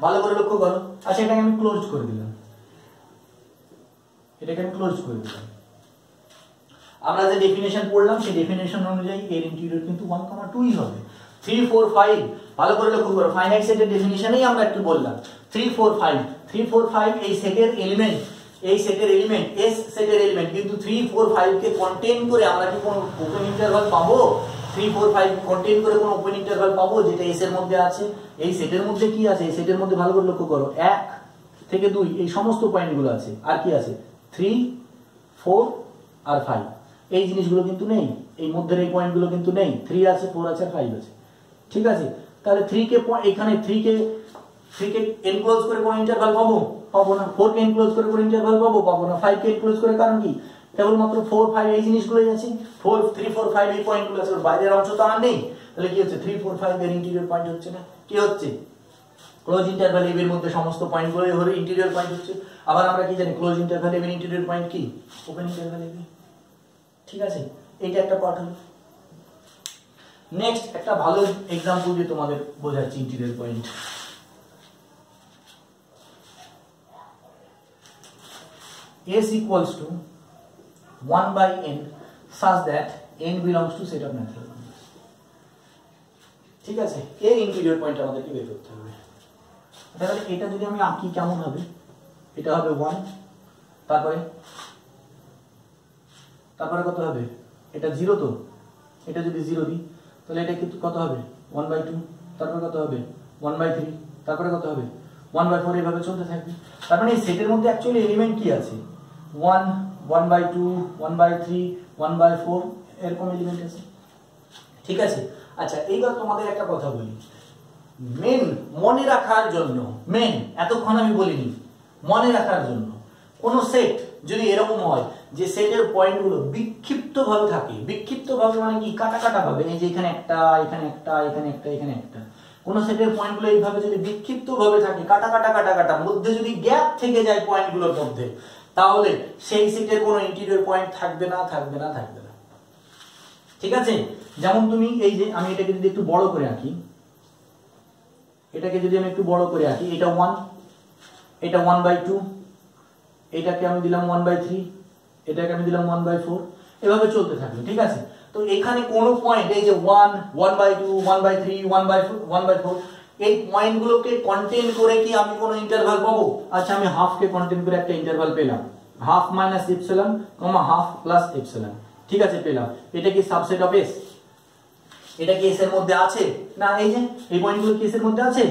ভালো করে লক্ষ্য করো। আচ্ছা এটাকে আমি ক্লোজ করে দিলাম। এটাকে আমি ক্লোজ করে দিলাম। আমরা যে ডেফিনেশন পড়লাম, সেই ডেফিনেশন অনুযায়ী এর ইন্টিরিয়র কিন্তু ওয়ান কমা টুই হবে। থ্রি ফোর ফাইভ ভালো করে লক্ষ্য করো ফাইনাইট সেটের ডেফিনেশনেই আমরা একটু বললাম। Three four five three four five এই সেটের এলিমেন্ট এই সেটের এলিমেন্ট এস সেটের এলিমেন্ট কিন্তু থ্রি ফোর ফাইভকে কন্টেন করে আমরা কি কোনো ওপেন ইন্টারভাল পাবো? থ্রি ফোর ফাইভ কন্টেন করে কোনো ওপেন ইন্টারভাল পাবো, যেটা এস এর মধ্যে আছে? এই সেটের মধ্যে কি আছে? এই সেটের মধ্যে ভালো করে লক্ষ্য করো, এক থেকে দুই, এই সমস্ত পয়েন্টগুলো আছে। আর কি আছে? থ্রি ফোর আর ফাইভ এই জিনিসগুলো কিন্তু নেই, এই মধ্যের এই পয়েন্টগুলো কিন্তু নেই। থ্রি আছে ফোর আছে, আর ফাইভ আছে। ঠিক আছে? তাহলে থ্রি কে এখানে থ্রি কে থ্রি কে এনক্লোজ করে কোনো ইন্টারভাল পাবো? পাবো না। ফোর কে এনক্লোজ করে কোনো ইন্টারভাল পাবো? পাবো না। ফাইভ কে এনক্লোজ করে কারণ কি? কেবলমাত্র ফোর ফাইভ এই জিনিসগুলোই আছে। ফোর থ্রি ফোর ফাইভ এই পয়েন্টগুলো আছে। বাইরের অংশ তো আর নেই। তাহলে কি হচ্ছে? থ্রি ফোর ফাইভ এর ইন্টিরিয়র পয়েন্ট হচ্ছে না। কি হচ্ছে? ক্লোজ ইন্টারভাল এর মধ্যে সমস্ত পয়েন্টগুলো হলো ইন্টিরিয়র পয়েন্ট হচ্ছে। আবার আমরা কি জানি? ক্লোজ ইন্টারভাল এর ইন্টিরিয়র পয়েন্ট কি? ওপেন ইন্টারভাল এর ঠিক আছে? এইটা একটা পার্ট হলো। নেক্সট একটা ভালো এক্সাম্পল দিয়ে তোমাদের বোঝাচ্ছি interior point S equals to 1 by n such that n belongs to set of natural numbers. ঠিক আছে? এর ইন্টিরিয়র পয়েন্ট আমাদেরকে বের করতে হবে। তাহলে এটা যদি আমি আঁকি কেমন হবে? এটা হবে 1 তারপরে? তারপরে কত হবে? এটা 0 তো। এটা যদি 0 দিই তাহলে এটা কিন্তু কত হবে? ওয়ান বাই টু তারপরে কত হবে? ওয়ান বাই থ্রি তারপরে কত হবে? ওয়ান বাই ফোর এইভাবে চলতে থাকবে। তার মানে এই সেটের মধ্যে অ্যাকচুয়ালি এলিমেন্ট কি আছে? 1 1 বাই 2 1 বাই 3 1 বাই ফোর এরকম এলিমেন্ট আছে। ঠিক আছে? আচ্ছা এইবার তোমাদের একটা কথা বলি। মেন মনে রাখার জন্য মেন এতক্ষণ আমি বলিনি। মনে রাখার জন্য কোনো সেট যদি এরকম হয় যে সেটের পয়েন্টগুলো বিক্ষিপ্ত ভাবে থাকে বিক্ষিপ্ত ভাবে মানে কি? কাটা কাটা ভাবে। এই যে এখানে একটা এখানে একটা এখানে একটা এখানে একটা। কোন সেটের পয়েন্টগুলো এইভাবে যদি বিক্ষিপ্ত ভাবে থাকে, কাটা কাটা কাটা কাটা, মধ্যে যদি গ্যাপ থেকে যায় পয়েন্টগুলোর মধ্যে, তাহলে সেই সেটের কোনো ইন্টিরিয়র পয়েন্ট থাকবে না থাকবে না থাকবে না। ঠিক আছে? যেমন তুমি এই যে, আমি এটাকে যদি একটু বড় করে আঁকি, এটাকে যদি আমি একটু বড় করে আঁকি, এটা ওয়ান এটা ওয়ান বাই টু এটাকে আমি দিলাম ওয়ান বাই থ্রি এটাকে আমি দিলাম ওয়ান বাই ফোর এভাবে চলতে থাকবে, ঠিক আছে? তো এখানে কোনো পয়েন্ট এই যে one one by two one by three one by one by four এই পয়েন্টগুলোকে কন্টেন করে কি আমি কোনো ইন্টারভাল পাবো? আচ্ছা আমি হাফকে কন্টেন করে একটা ইন্টারভাল পেলাম। Half minus epsilon comma half plus epsilon ঠিক আছে, পেলাম। এটা কি সাবসেট অফ এস এটা কি এস এর মধ্যে আছে? না, এই যে, এই পয়েন্টগুলো কি এস এর মধ্যে আছে?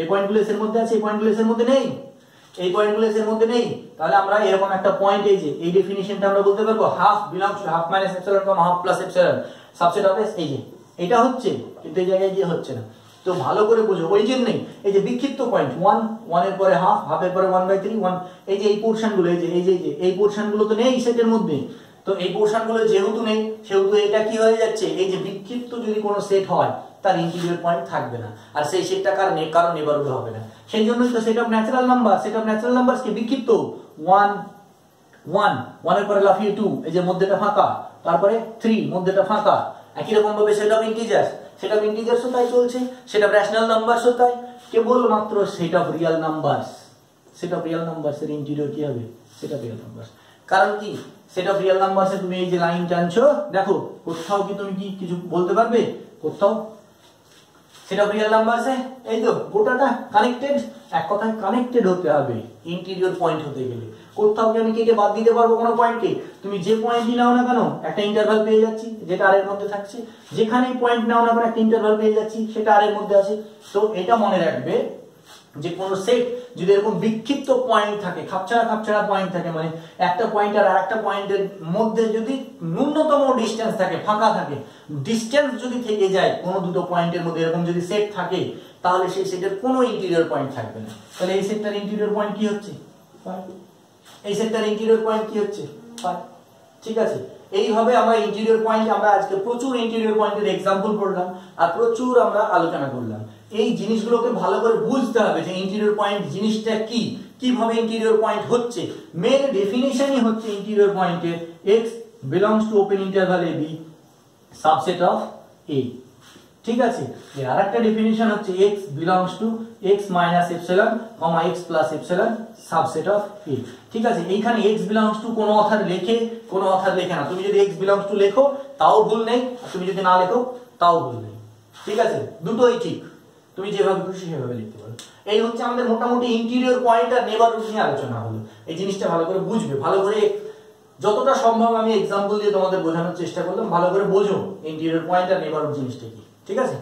এই পয়েন্টগুলো এস এর মধ্যে আছে, এই পয়েন্টগুলো এস এর মধ্যে নেই? এই পয়েন্টগুলো এর মধ্যে নেই? তাহলে আমরা এরকম একটা পয়েন্ট এই যে, এই ডেফিনিশনটা আমরা বলতে পারব half belongs to half minus epsilon comma half plus epsilon subset of S এই যে। এটা হচ্ছে, কিন্তু এই জায়গায় গিয়ে হচ্ছে না। তো ভালো করে বুঝো, ওই জন্যই, এই যে বিক্ষিপ্ত পয়েন্ট ওয়ান ওয়ানের পরে হাফ হাফের পরে ওয়ান বাই থ্রি ওয়ান এই যে এই পোর্শনগুলো, এই যে এই যে এই যে, এই পোর্শনগুলো তো নেই সেটের মধ্যে। তো এই পোর্শনগুলো যেহেতু নেই, সেহেতু এটা কি হয়ে যাচ্ছে? এই যে বিক্ষিপ্ত যদি কোনো সেট হয় তার ইন্টিরিয়র পয়েন্ট থাকবে না। আর সেই সেটটা কার নেই কারণ নেবারহুড হবে না। সেই জন্যই তো set of natural number set of natural number কি? বিক্ষিপ্ত। ওয়ান ওয়ান ওয়ানের পরে লাফিয়ে টু এই যে মধ্যেটা ফাঁকা। তারপরে থ্রি মধ্যেটা ফাঁকা। একই রকম ভাবে set of integers set of ইন্টিজার্সও তাই চলছে সেট অফ রেশনাল নাম্বারসও তাই। কেবল মাত্র set of real numbers set of real numbers এর ইন্টিরিয়র কি হবে? সেট অফ রিয়াল নাম্বারস কারণ কি? সেট অফ রিয়াল নাম্বারসে তুমি এই যে লাইন টানছো, দেখো, কোথাও কি তুমি কি কিছু বলতে পারবে? কোথাও সেট অফ নাম্বার আছে এই তো, গোটাটা কানেক্টেড এক কথায় কানেক্টেড হতে হবে ইন্টিরিয়র পয়েন্ট হতে গেলে। কোথাও কি আমি কেটে বাদ দিতে পারব কোনো পয়েন্টে তুমি যে পয়েন্টই নাও না কেন, একটা ইন্টারভাল পেয়ে যাচ্ছি, যেটা আর এর মধ্যে থাকছে। যেখানেই পয়েন্ট নাও না কেন, একটা ইন্টারভাল পেয়ে যাচ্ছি, সেটা আর এর মধ্যে আছে। তো এটা মনে রাখবে যে কোন সেট যদি এরকম বিক্ষিপ্ত পয়েন্ট থাকে খাপছাড়া খাপছাড়া পয়েন্ট থাকে মানে একটা পয়েন্ট আর একটা পয়েন্টের মধ্যে যদি ন্যূনতম ডিস্টেন্স থাকে ফাঁকা থাকে ডিস্টেন্স যদি থেকে যায় কোনো দুটো পয়েন্টের মধ্যে এরকম যদি সেট থাকে তাহলে সেই সেটের কোনো ইন্টিরিয়র পয়েন্ট থাকবে না। তাহলে এই সেটটার ইন্টিরিয়র পয়েন্ট কি হচ্ছে? এই সেটটার ইন্টিরিয়র পয়েন্ট কি হচ্ছে? ঠিক আছে? এইভাবে আমরা ইন্টিরিয়র পয়েন্ট আমরা আজকে প্রচুর ইন্টিরিয়র পয়েন্টের এক্সাম্পল পড়লাম আর প্রচুর আমরা আলোচনা করলাম। এই জিনিসগুলোকে ভালো করে বুঝতে হবে যে ইন্টিরিয়র পয়েন্ট জিনিসটা কি, কীভাবে ইন্টিরিয়র পয়েন্ট হচ্ছে। মেন ডেফিনিশনই হচ্ছে ইন্টিরিয়র পয়েন্টের x belongs to open interval A B subset of A ঠিক আছে? এর আরেকটা ডেফিনিশন হচ্ছে x belongs to x minus epsilon, comma x plus epsilon subset of a ঠিক আছে? এইখানে এক্স বিলংস টু কোনো অথার লেখে, কোনো অথার লেখে না। তুমি যদি এক্স বিলংস টু লেখো, তাও ভুল নেই। আর তুমি যদি না লেখো, তাও ভুল নেই। ঠিক আছে? দুটোই ঠিক। তুমি যেভাবে খুশি সেভাবে লিখতে পারো। এই হচ্ছে আমাদের মোটামুটি ইন্টেরিয়র পয়েন্ট আর নেবারহুড নিয়ে আলোচনা হলো। এই জিনিসটা ভালো করে বুঝবে, ভালো করে যতটা সম্ভব আমি এক্সাম্পল দিয়ে তোমাদের বোঝানোর চেষ্টা করলাম, ভালো করে বোঝো ইন্টেরিয়র পয়েন্ট আর নেবারহুড জিনিসটা কি, ঠিক আছে?